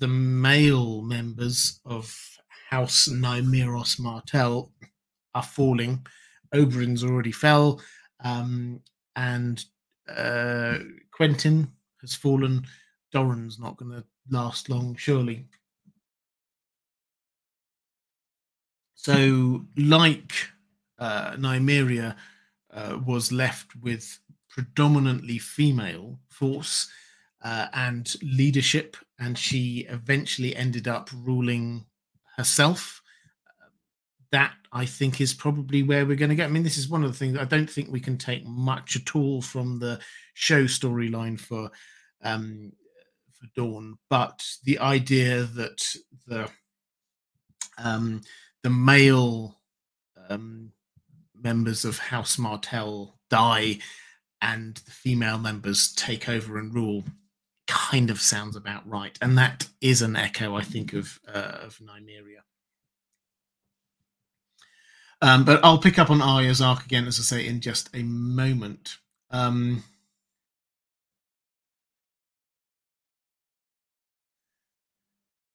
the male members of House Nymeros Martell are falling. Oberyn's already fell, um, and uh, Quentyn has fallen. Doran's not going to last long, surely. So, like uh, Nymeria uh, was left with predominantly female force uh, and leadership, and she eventually ended up ruling herself. that I think is probably where we're going to get. I mean, this is one of the things I don't think we can take much at all from the show storyline for um, for Dorne, but the idea that the um, the male um, members of House Martell die and the female members take over and rule kind of sounds about right. And that is an echo, I think, of, uh, of Nymeria. Um, but I'll pick up on Arya's arc again, as I say, in just a moment. Um,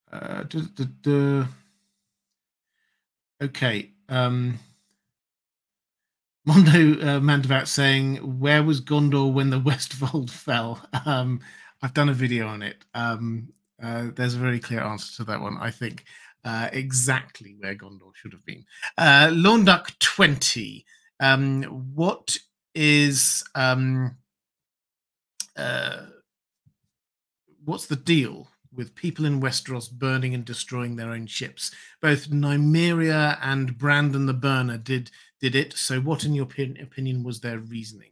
uh, duh, duh, duh. Okay. Um, Mondo uh, Mandavat saying, "Where was Gondor when the [LAUGHS] Westfold fell?" Um, I've done a video on it. Um, uh, there's a very clear answer to that one. I think uh, exactly where Gondor should have been. Uh, Lawnduck twenty. Um, what is um, uh, what's the deal with people in Westeros burning and destroying their own ships? Both Nymeria and Brandon the Burner did did it. So, what, in your opinion, was their reasoning?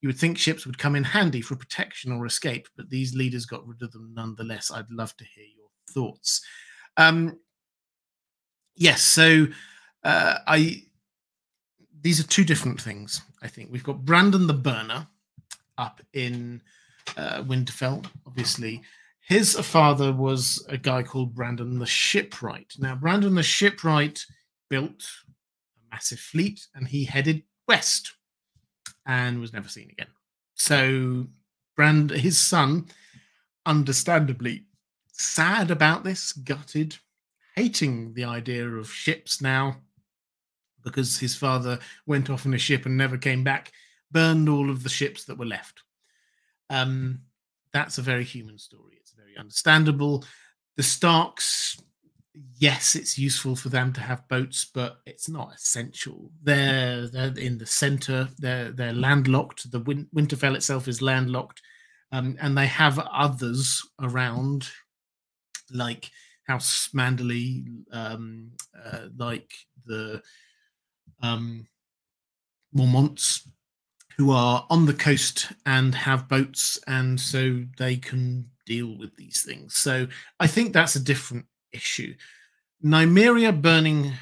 You would think ships would come in handy for protection or escape, but these leaders got rid of them nonetheless. I'd love to hear your thoughts. Um, yes, so uh, I these are two different things. I think we've got Brandon the Burner up in uh, Winterfell, obviously. His father was a guy called Brandon the Shipwright. Now, Brandon the Shipwright built massive fleet and he headed west and was never seen again. So Brand, his son, understandably sad about this, gutted, hating the idea of ships now because his father went off in a ship and never came back, burned all of the ships that were left. Um, that's a very human story. It's very understandable. The Starks yes, it's useful for them to have boats, but it's not essential. They're they're in the center. They're they're landlocked. The Win- Winterfell itself is landlocked, um, and they have others around, like House Manderley, um, uh, like the um, Mormonts, who are on the coast and have boats, and so they can deal with these things. So I think that's a different issue. Nymeria burning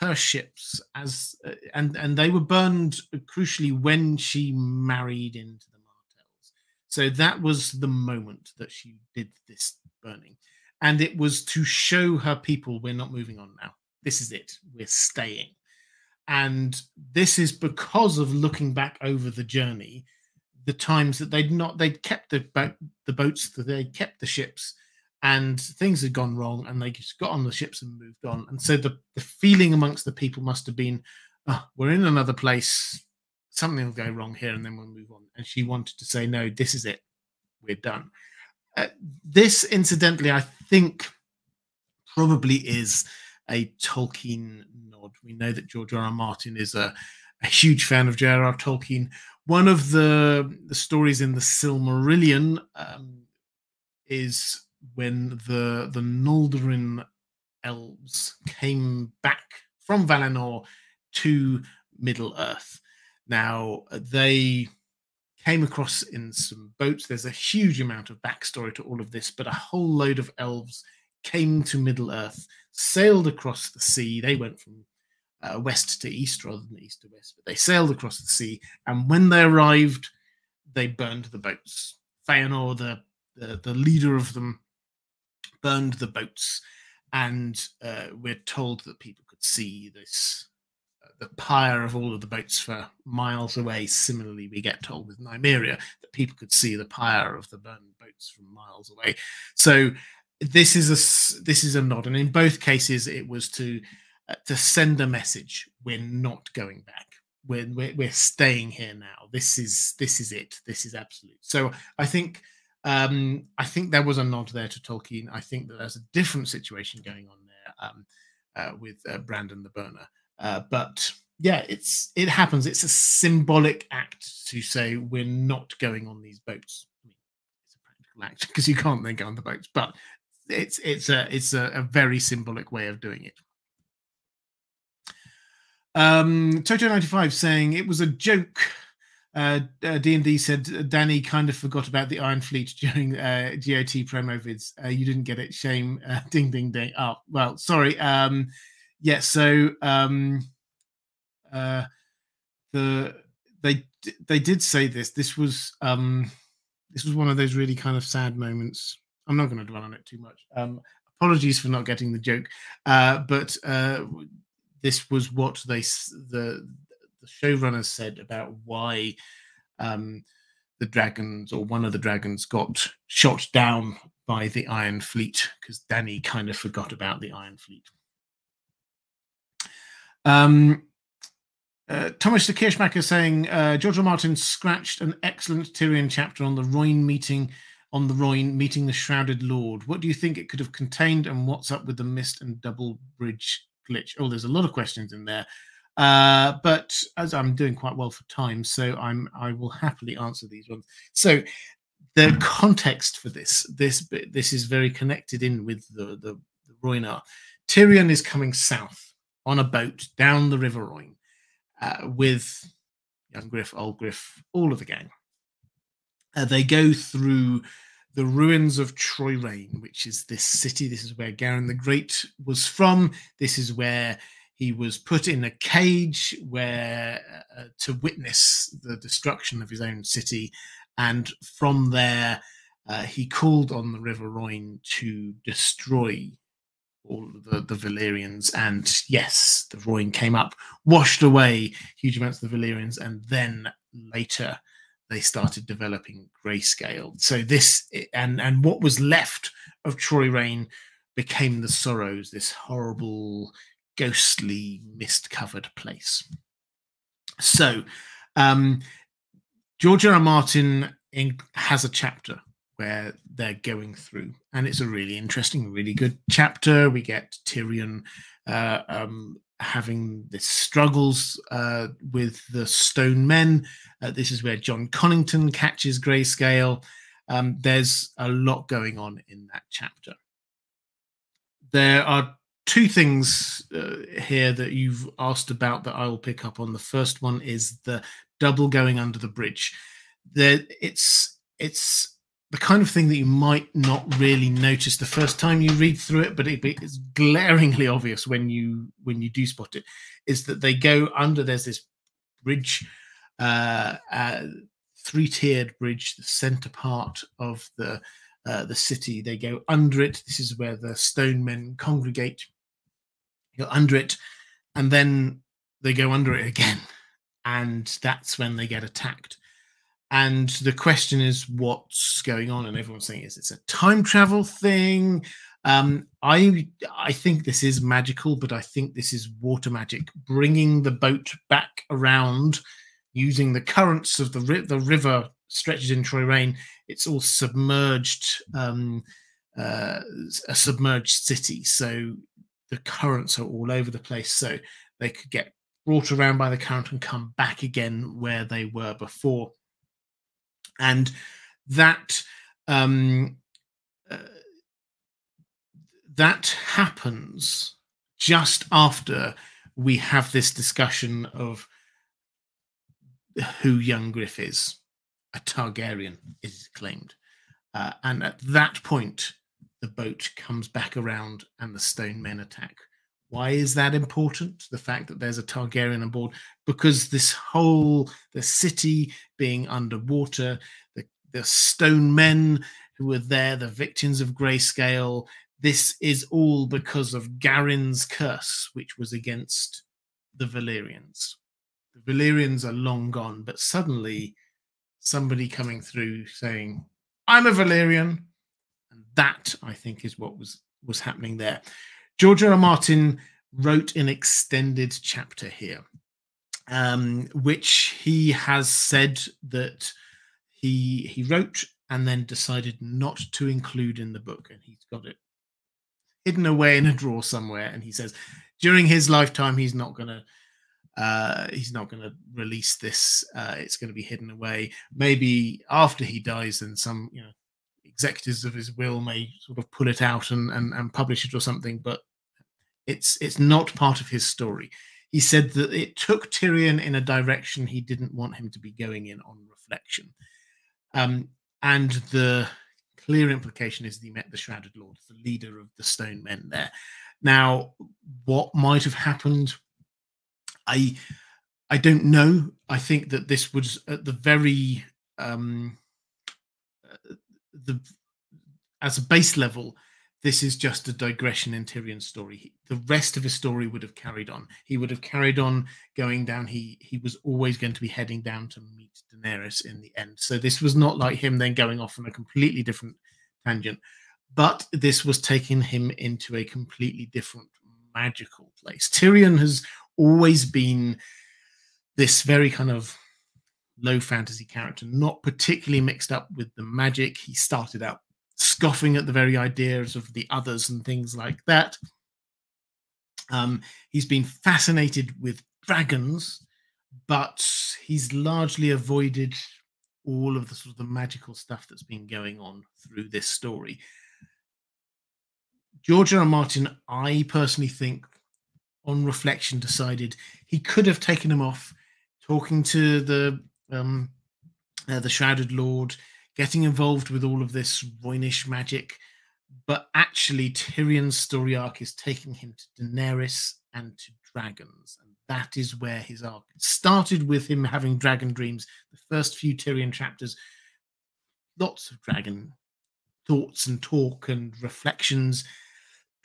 her ships as uh, and and they were burned crucially when she married into the Martells. So that was the moment that she did this burning, and it was to show her people we're not moving on now. This is it. We're staying, and this is because of looking back over the journey, the times that they'd not they'd kept the boat the boats that they kept the ships and things had gone wrong and they just got on the ships and moved on and so the, the feeling amongst the people must have been oh, we're in another place something will go wrong here and then we'll move on and she wanted to say no this is it we're done uh, this incidentally i think probably is a tolkien nod we know that george r. r martin is a a huge fan of J.R.R. Tolkien. One of the, the stories in the Silmarillion um, is when the the Noldorin elves came back from Valinor to Middle Earth. Now they came across in some boats. There's a huge amount of backstory to all of this, but a whole load of elves came to Middle Earth, sailed across the sea. They went from uh, west to east rather than east to west, but they sailed across the sea. And when they arrived, they burned the boats. Feanor, the, the, the leader of them, burned the boats. And uh, we're told that people could see this the pyre of all of the boats for miles away. Similarly, we get told with Nymeria that people could see the pyre of the burned boats from miles away. So this is a this is a nod, and in both cases, it was to uh, to send a message: we're not going back. We're, we're we're staying here now. This is this is it. This is absolute. So I think um, I think there was a nod there to Tolkien. I think that there's a different situation going on there um, uh, with uh, Brandon the Burner. Uh, but yeah, it's it happens. It's a symbolic act to say we're not going on these boats. It's a practical act [LAUGHS] because you can't then go on the boats, but it's it's a it's a, a very symbolic way of doing it. Um, Toto95 saying it was a joke. Uh, uh, D&D said uh, Danny kind of forgot about the Iron Fleet during uh, GOT promo vids. Uh, you didn't get it. Shame. Uh, [LAUGHS] ding, ding, ding. Oh, well, sorry. Um, yeah, so um, uh, the they they did say this. This was um, this was one of those really kind of sad moments. I'm not going to dwell on it too much. Um, apologies for not getting the joke, uh, but uh, this was what they the the showrunners said about why um, the dragons or one of the dragons got shot down by the Iron Fleet because Danny kind of forgot about the Iron Fleet. Um, uh, Thomas the Kirschmacher saying uh, George R. Martin scratched an excellent Tyrion chapter on the Rhoyne meeting on the Rhoyne meeting the Shrouded Lord. What do you think it could have contained, and what's up with the mist and double bridge glitch? Oh, there's a lot of questions in there, uh, but as I'm doing quite well for time, so I'm I will happily answer these ones. So the context for this this this is very connected in with the the, the Rhoynar. Tyrion is coming south on a boat down the River Rhoyne uh, with young Griff, old Griff, all of the gang. Uh, they go through the ruins of Chroyane, which is this city. This is where Garin the Great was from. This is where he was put in a cage where uh, to witness the destruction of his own city. And from there, uh, he called on the River Rhoyne to destroy all the, the Valyrians. And yes, the Rhoyne came up, washed away huge amounts of the Valyrians, and then later they started developing grayscale. So this and and what was left of Chroyane became the Sorrows, this horrible, ghostly, mist-covered place. So um, George R. R. Martin in, has a chapter where they're going through. And it's a really interesting, really good chapter. We get Tyrion uh, um, having the struggles uh, with the Stone Men. Uh, this is where Jon Connington catches Grayscale. Um, there's a lot going on in that chapter. There are two things uh, here that you've asked about that I will pick up on. The first one is the double going under the bridge. It's it's the kind of thing that you might not really notice the first time you read through it, but it, it's glaringly obvious when you when you do spot it, is that they go under. There's this bridge, uh, uh, three-tiered bridge, the center part of the uh, the city. They go under it. This is where the stone men congregate. You under it, and then they go under it again, [LAUGHS] and that's when they get attacked. And the question is what's going on? And everyone's saying is it's a time travel thing? Um, i i think this is magical but i think this is water magic. Bringing the boat back around using the currents of the, ri- the river stretches in Chroyane it's all submerged um, uh, a submerged city. So the currents are all over the place so they could get brought around by the current and come back again where they were before. And that um, uh, that happens just after we have this discussion of who young Griff is. A Targaryen is claimed. Uh, and at that point, the boat comes back around and the stone men attack. Why is that important? The fact that there's a Targaryen on board, because this whole the city being underwater, the, the stone men who were there, the victims of grayscale, this is all because of Garin's curse, which was against the Valyrians. The Valyrians are long gone, but suddenly somebody coming through saying, I'm a Valyrian. And that, I think, is what was, was happening there. George R. R. Martin wrote an extended chapter here, um, which he has said that he he wrote and then decided not to include in the book, and he's got it hidden away in a drawer somewhere. And he says during his lifetime, he's not to uh, he's not going to release this. Uh, it's going to be hidden away. Maybe after he dies, then some you know executives of his will may sort of pull it out and, and, and publish it or something. But it's it's not part of his story. He said that it took Tyrion in a direction he didn't want him to be going in on reflection. Um, and the clear implication is that he met the Shrouded Lord, the leader of the Stone Men there. Now, what might have happened I I don't know. I think that this was at the very um, the as a base level. This is just a digression in Tyrion's story. The rest of his story would have carried on. He would have carried on going down. He he was always going to be heading down to meet Daenerys in the end. So this was not like him then going off on a completely different tangent. But this was taking him into a completely different magical place. Tyrion has always been this very kind of low fantasy character, not particularly mixed up with the magic. He started out scoffing at the very ideas of the others and things like that. Um, he's been fascinated with dragons, but he's largely avoided all of the sort of the magical stuff that's been going on through this story. George R. R. Martin, I personally think, on reflection, decided he could have taken him off, talking to the um, uh, the Shrouded Lord, getting involved with all of this Rhoynish magic, but actually Tyrion's story arc is taking him to Daenerys and to dragons, and that is where his arc started with him having dragon dreams. The first few Tyrion chapters, lots of dragon thoughts and talk and reflections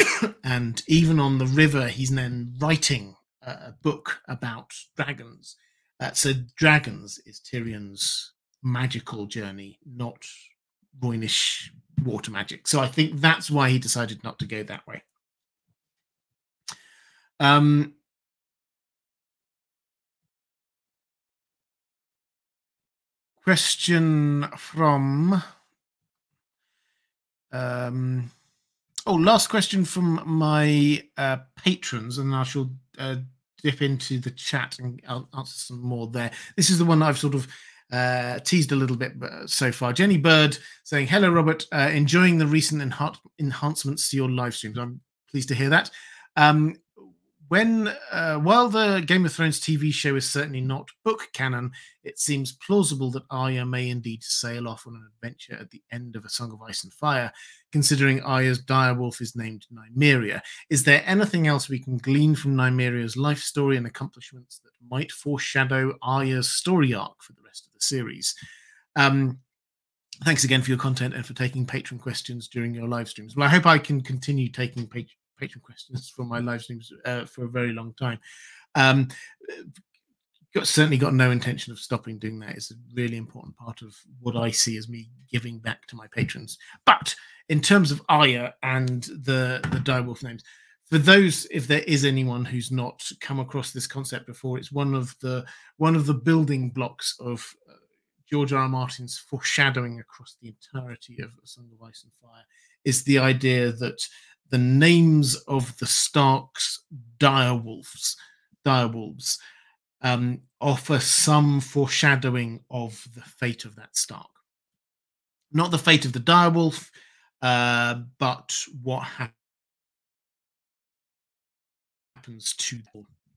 [COUGHS] and even on the river, he's then writing a book about dragons. Uh, so, dragons is Tyrion's magical journey, not Rhoynish water magic. So, I think that's why he decided not to go that way. Um, question from um, Oh, last question from my uh, patrons, and I shall uh, dip into the chat and I'll answer some more there. This is the one I've sort of uh, teased a little bit uh, so far. Jenny Bird saying, Hello, Robert. Uh, enjoying the recent enha- enhancements to your live streams. I'm pleased to hear that. Um, when uh, while the Game of Thrones TV show is certainly not book canon, it seems plausible that Arya may indeed sail off on an adventure at the end of A Song of Ice and Fire, considering Arya's direwolf is named Nymeria. Is there anything else we can glean from Nymeria's life story and accomplishments that might foreshadow Arya's story arc for the rest of the series? Um, thanks again for your content and for taking patron questions during your live streams. Well, I hope I can continue taking patron patron questions for my live streams uh, for a very long time. Um, got, certainly got no intention of stopping doing that. It's a really important part of what I see as me giving back to my patrons. But in terms of Arya and the the direwolf names, for those if there is anyone who's not come across this concept before, it's one of the one of the building blocks of uh, George R. R. Martin's foreshadowing across the entirety of A Song of Ice and Fire is the idea that the names of the Starks dire wolves direwolves um, offer some foreshadowing of the fate of that Stark. Not the fate of the direwolf, uh, but what happens to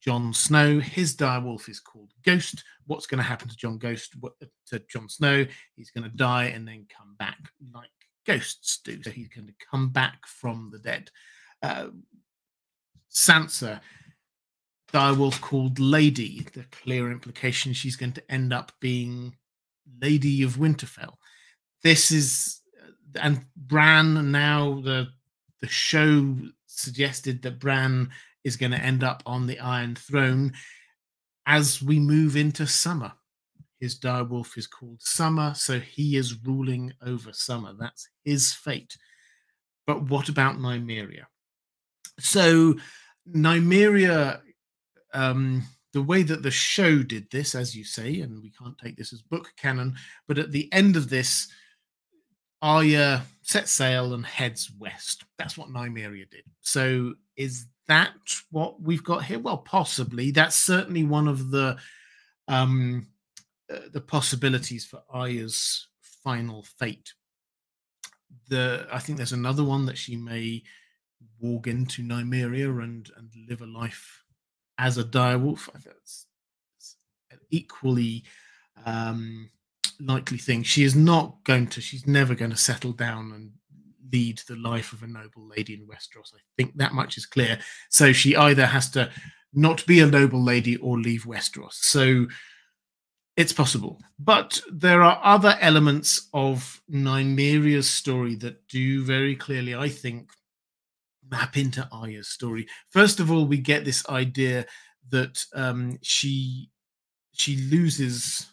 Jon Snow. His direwolf is called Ghost. What's going to happen to Jon Ghost? What, to Jon Snow? He's going to die and then come back like ghosts do. So he's going to come back from the dead. Uh, Sansa, direwolf called Lady. The clear implication she's going to end up being Lady of Winterfell. This is, and Bran now the the show suggested that Bran is going to end up on the Iron Throne as we move into summer. His direwolf is called Summer, so he is ruling over summer. That's his fate. But what about Nymeria? So Nymeria, um, the way that the show did this, as you say, and we can't take this as book canon, but at the end of this, Arya sets sail and heads west. That's what Nymeria did. So is that what we've got here? Well, possibly. That's certainly one of the um, uh, the possibilities for Arya's final fate. The I think there's another one that she may walk into Nymeria and and live a life as a direwolf. I That's, that's an equally um, likely thing. She is not going to. She's never going to settle down and lead the life of a noble lady in Westeros. I think that much is clear. So she either has to not be a noble lady or leave Westeros. So it's possible. But there are other elements of Nymeria's story that do very clearly, I think, map into Arya's story. First of all, we get this idea that um, she she loses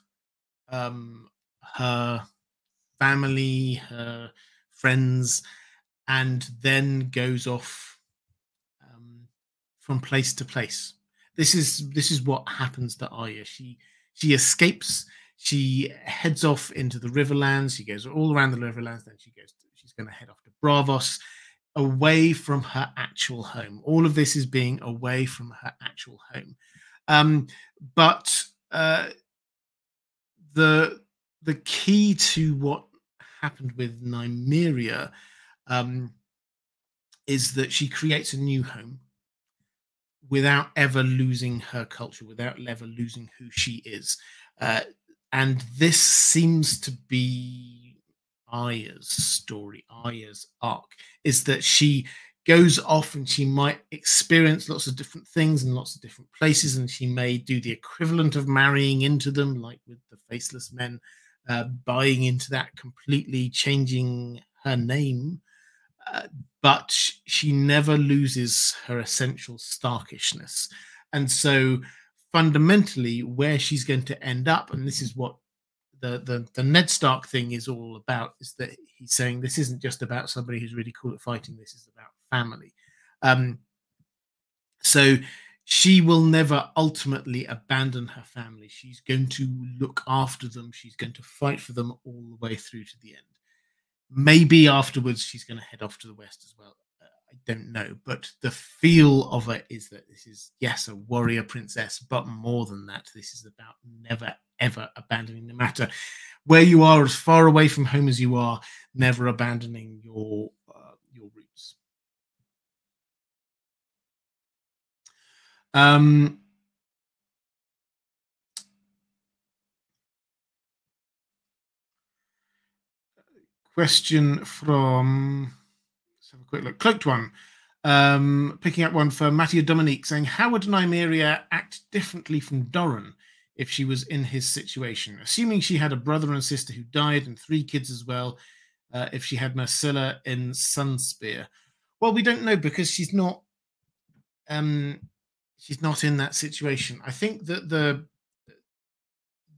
um, her family, her friends, and then goes off um, from place to place. This is this is what happens to Aya. She she escapes. She heads off into the Riverlands. She goes all around the Riverlands. Then she goes. To, she's going to head off to Braavos, away from her actual home. All of this is being away from her actual home. Um, but uh, the the key to what happened with Nymeria um, is that she creates a new home without ever losing her culture, without ever losing who she is. Uh, and this seems to be Arya's story, Arya's arc, is that she goes off and she might experience lots of different things in lots of different places, and she may do the equivalent of marrying into them, like with the faceless men, uh, buying into that completely, changing her name. But she never loses her essential starkishness. And so fundamentally, where she's going to end up, and this is what the, the, the Ned Stark thing is all about, is that he's saying this isn't just about somebody who's really cool at fighting, this is about family. Um, so she will never ultimately abandon her family. She's going to look after them. She's going to fight for them all the way through to the end. Maybe afterwards she's going to head off to the west as well. Uh, I don't know, but the feel of it is that this is yes a warrior princess, but more than that, this is about never ever abandoning, no matter where you are, as far away from home as you are, never abandoning your uh, your roots. Um, question from let's have a quick look. Cloaked one. Um, picking up one for Mattia Dominique saying, How would Nymeria act differently from Doran if she was in his situation? Assuming she had a brother and sister who died and three kids as well, uh, if she had Myrcella in Sunspear. Well, we don't know because she's not um, she's not in that situation. I think that the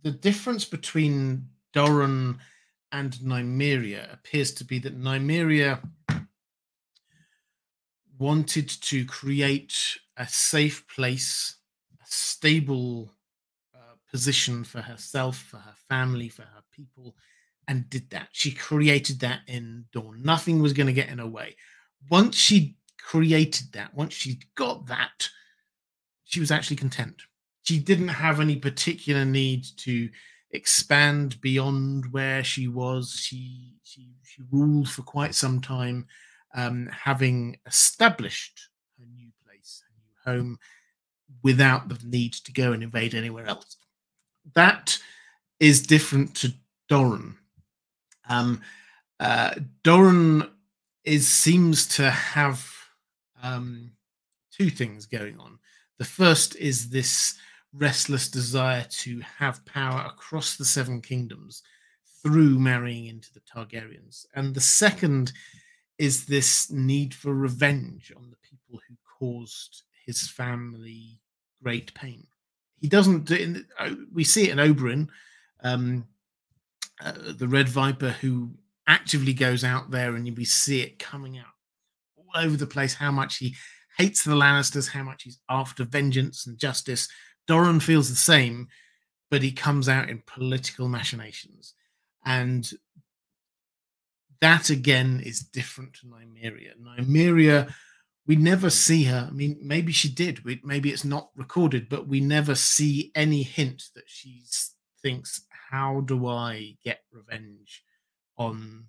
the difference between Doran and Nymeria appears to be that Nymeria wanted to create a safe place, a stable uh, position for herself, for her family, for her people, and did that. She created that in Dorne. Nothing was going to get in her way. Once she created that, once she got that, she was actually content. She didn't have any particular need to expand beyond where she was. She she, she ruled for quite some time, um, having established her new place, her new home, without the need to go and invade anywhere else. That is different to Doran. Um, uh, Doran is seems to have um, two things going on. The first is this restless desire to have power across the Seven Kingdoms through marrying into the Targaryens. And the second is this need for revenge on the people who caused his family great pain. He doesn't do. Uh, we see it in Oberyn, um, uh, the Red Viper, who actively goes out there, and we see it coming out all over the place. How much he hates the Lannisters, how much he's after vengeance and justice. Doran feels the same, but he comes out in political machinations. And that again is different to Nymeria. Nymeria, we never see her. I mean, maybe she did. We, maybe it's not recorded, but we never see any hint that she thinks, "How do I get revenge on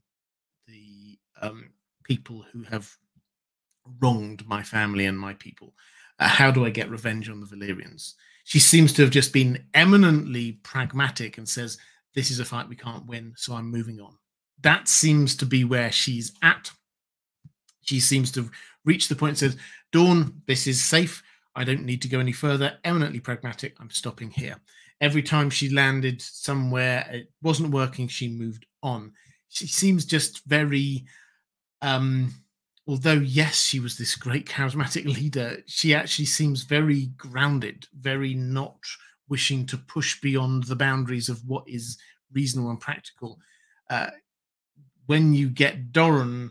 the um, people who have wronged my family and my people? Uh, how do I get revenge on the Valyrians?" She seems to have just been eminently pragmatic and says, This is a fight we can't win, so I'm moving on. That seems to be where she's at. She seems to have reached the point says, Dorne, this is safe. I don't need to go any further. Eminently pragmatic. I'm stopping here. Every time she landed somewhere it wasn't working, she moved on. She seems just very um although yes she was this great charismatic [LAUGHS] leader she actually seems very grounded very not wishing to push beyond the boundaries of what is reasonable and practical. Uh, when you get doran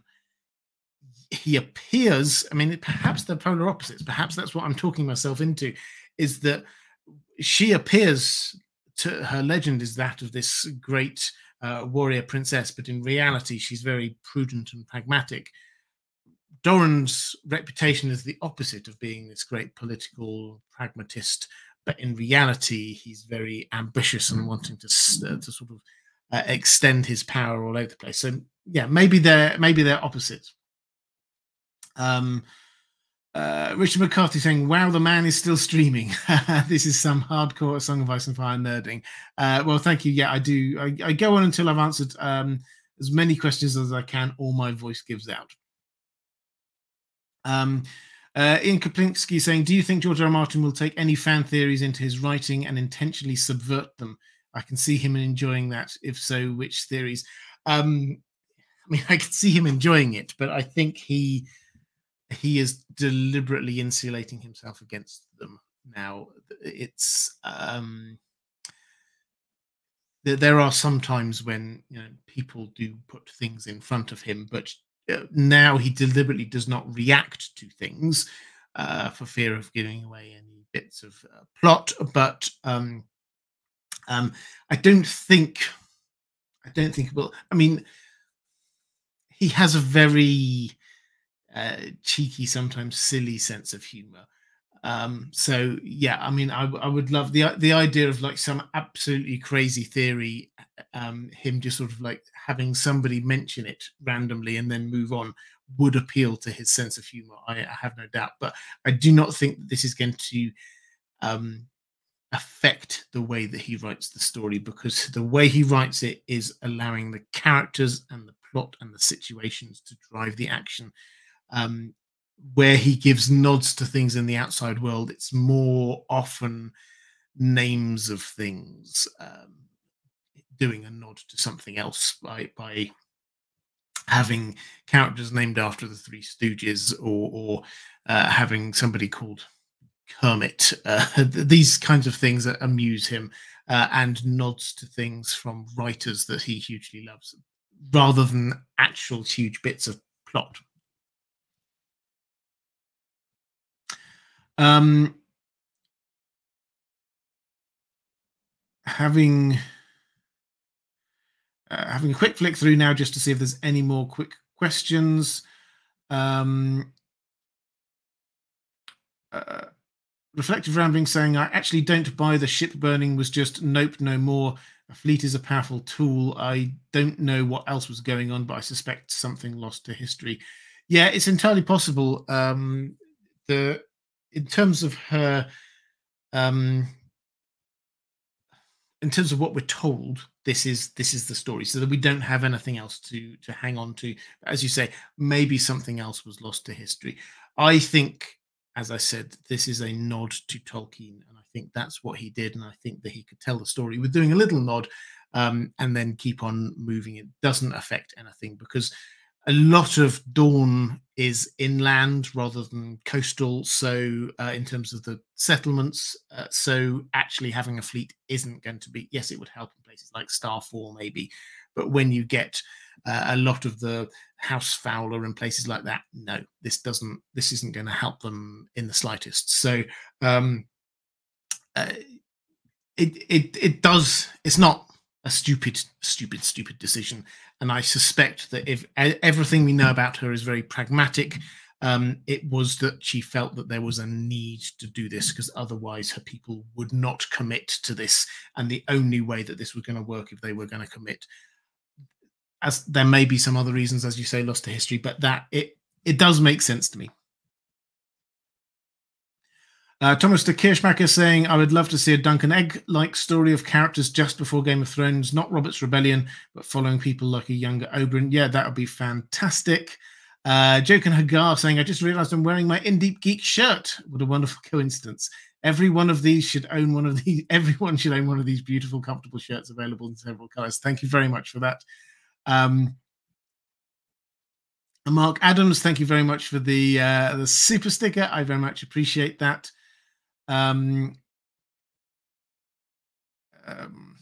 he appears i mean perhaps they're polar opposites perhaps that's what i'm talking myself into is that she appears to her legend is that of this great uh, warrior princess but in reality she's very prudent and pragmatic Doran's reputation is the opposite of being this great political pragmatist, but in reality, he's very ambitious and wanting to uh, to sort of uh, extend his power all over the place. So yeah, maybe they're maybe they're opposites. Um, uh, Richard McCarthy saying, "Wow, the man is still streaming. [LAUGHS] this is some hardcore Song of Ice and Fire nerding." Uh, well, thank you. Yeah, I do. I, I go on until I've answered um, as many questions as I can. All my voice gives out. Um, uh, Ian Kaplinsky saying, "Do you think George R. R. Martin will take any fan theories into his writing and intentionally subvert them? I can see him enjoying that. If so, which theories?" Um, I mean, [LAUGHS] I can see him enjoying it, but I think he he is deliberately insulating himself against them now. It's um, there are some times when you know people do put things in front of him, but now he deliberately does not react to things uh, for fear of giving away any bits of uh, plot. But um, um, I don't think, I don't think. Well, I mean, he has a very uh, cheeky, sometimes silly sense of humor. Um, so yeah, I mean, I, I would love the the idea of like some absolutely crazy theory, um, him just sort of like having somebody mention it randomly and then move on would appeal to his sense of humor. I, I have no doubt, but I do not think that this is going to um, affect the way that he writes the story because the way he writes it is allowing the characters and the plot and the situations to drive the action. Um, where he gives nods to things in the outside world, it's more often names of things, um, doing a nod to something else by by having characters named after the Three Stooges or, or uh, having somebody called Kermit. [LAUGHS] Uh, these kinds of things that amuse him uh, and nods to things from writers that he hugely loves, rather than actual huge bits of plot. Um, having uh, having a quick flick through now just to see if there's any more quick questions. Um, uh, reflective rambling saying, I actually don't buy the ship burning was just nope, no more. A fleet is a powerful tool. I don't know what else was going on, but I suspect something lost to history. Yeah, it's entirely possible. Um, the in terms of her, um, in terms of what we're told, this is this is the story, so that we don't have anything else to to hang on to. As you say, maybe something else was lost to history. I think as I said, this is a nod to Tolkien, and I think that's what he did. And I think that he could tell the story with doing a little nod um, and then keep on moving. It doesn't affect anything because a lot of Dorne is inland rather than coastal. So, uh, in terms of the settlements, uh, so actually having a fleet isn't going to be, yes, it would help in places like Starfall, maybe. But when you get uh, a lot of the house fowler and places like that no this doesn't this isn't going to help them in the slightest so um uh, it it it does it's not a stupid stupid stupid decision and i suspect that if everything we know about her is very pragmatic um, it was that she felt that there was a need to do this because otherwise her people would not commit to this and the only way that this was going to work if they were going to commit as there may be some other reasons, as you say, lost to history, but that it it does make sense to me. Uh, Thomas de Kirschmacher saying, I would love to see a Dunk and Egg like story of characters just before Game of Thrones, not Robert's Rebellion, but following people like a younger Oberyn. Yeah, that would be fantastic. Uh, Joken Hagar saying, I just realized I'm wearing my In Deep Geek shirt. What a wonderful [LAUGHS] coincidence. Every one of these should own one of these. [LAUGHS] Everyone should own one of these beautiful, comfortable shirts available in several colors. Thank you very much for that. Um, Mark Adams, thank you very much for the uh, the super sticker. I very much appreciate that. Um, um,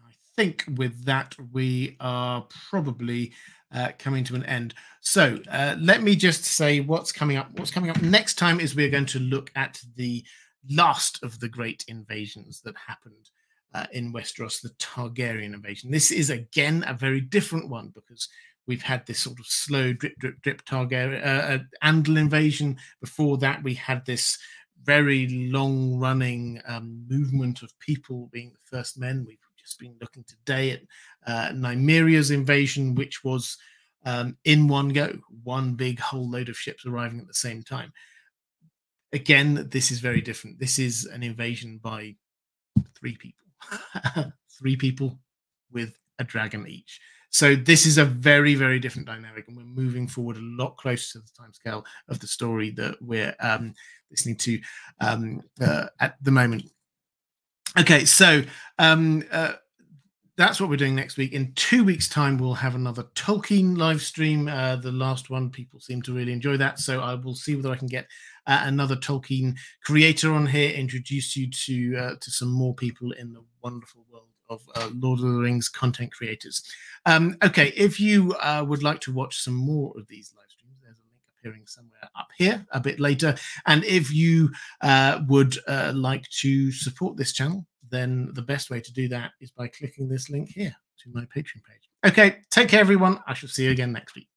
I think with that we are probably uh, coming to an end. So uh, let me just say what's coming up. What's coming up next time is we're going to look at the last of the great invasions that happened uh, in Westeros, the Targaryen invasion. This is again a very different one because we've had this sort of slow drip, drip, drip Targaryen uh, uh, Andal invasion. Before that, we had this very long running um, movement of people being the first men. We've just been looking today at uh, Nymeria's invasion, which was um, in one go, one big whole load of ships arriving at the same time. Again, this is very different. This is an invasion by three people [LAUGHS] three people with a dragon each. So this is a very, very different dynamic, and we're moving forward a lot closer to the timescale of the story that we're um, listening to um, uh, at the moment. Okay, so um, uh, that's what we're doing next week. In two weeks' time, we'll have another Tolkien live stream. Uh, the last one, people seem to really enjoy that, so I will see whether I can get uh, another Tolkien creator on here, introduce you to uh, to some more people in the wonderful world of uh, Lord of the Rings content creators. Um, okay, if you uh, would like to watch some more of these live streams, there's a link appearing somewhere up here a bit later. And if you uh, would uh, like to support this channel, then the best way to do that is by clicking this link here to my Patreon page. Okay, take care, everyone. I shall see you again next week.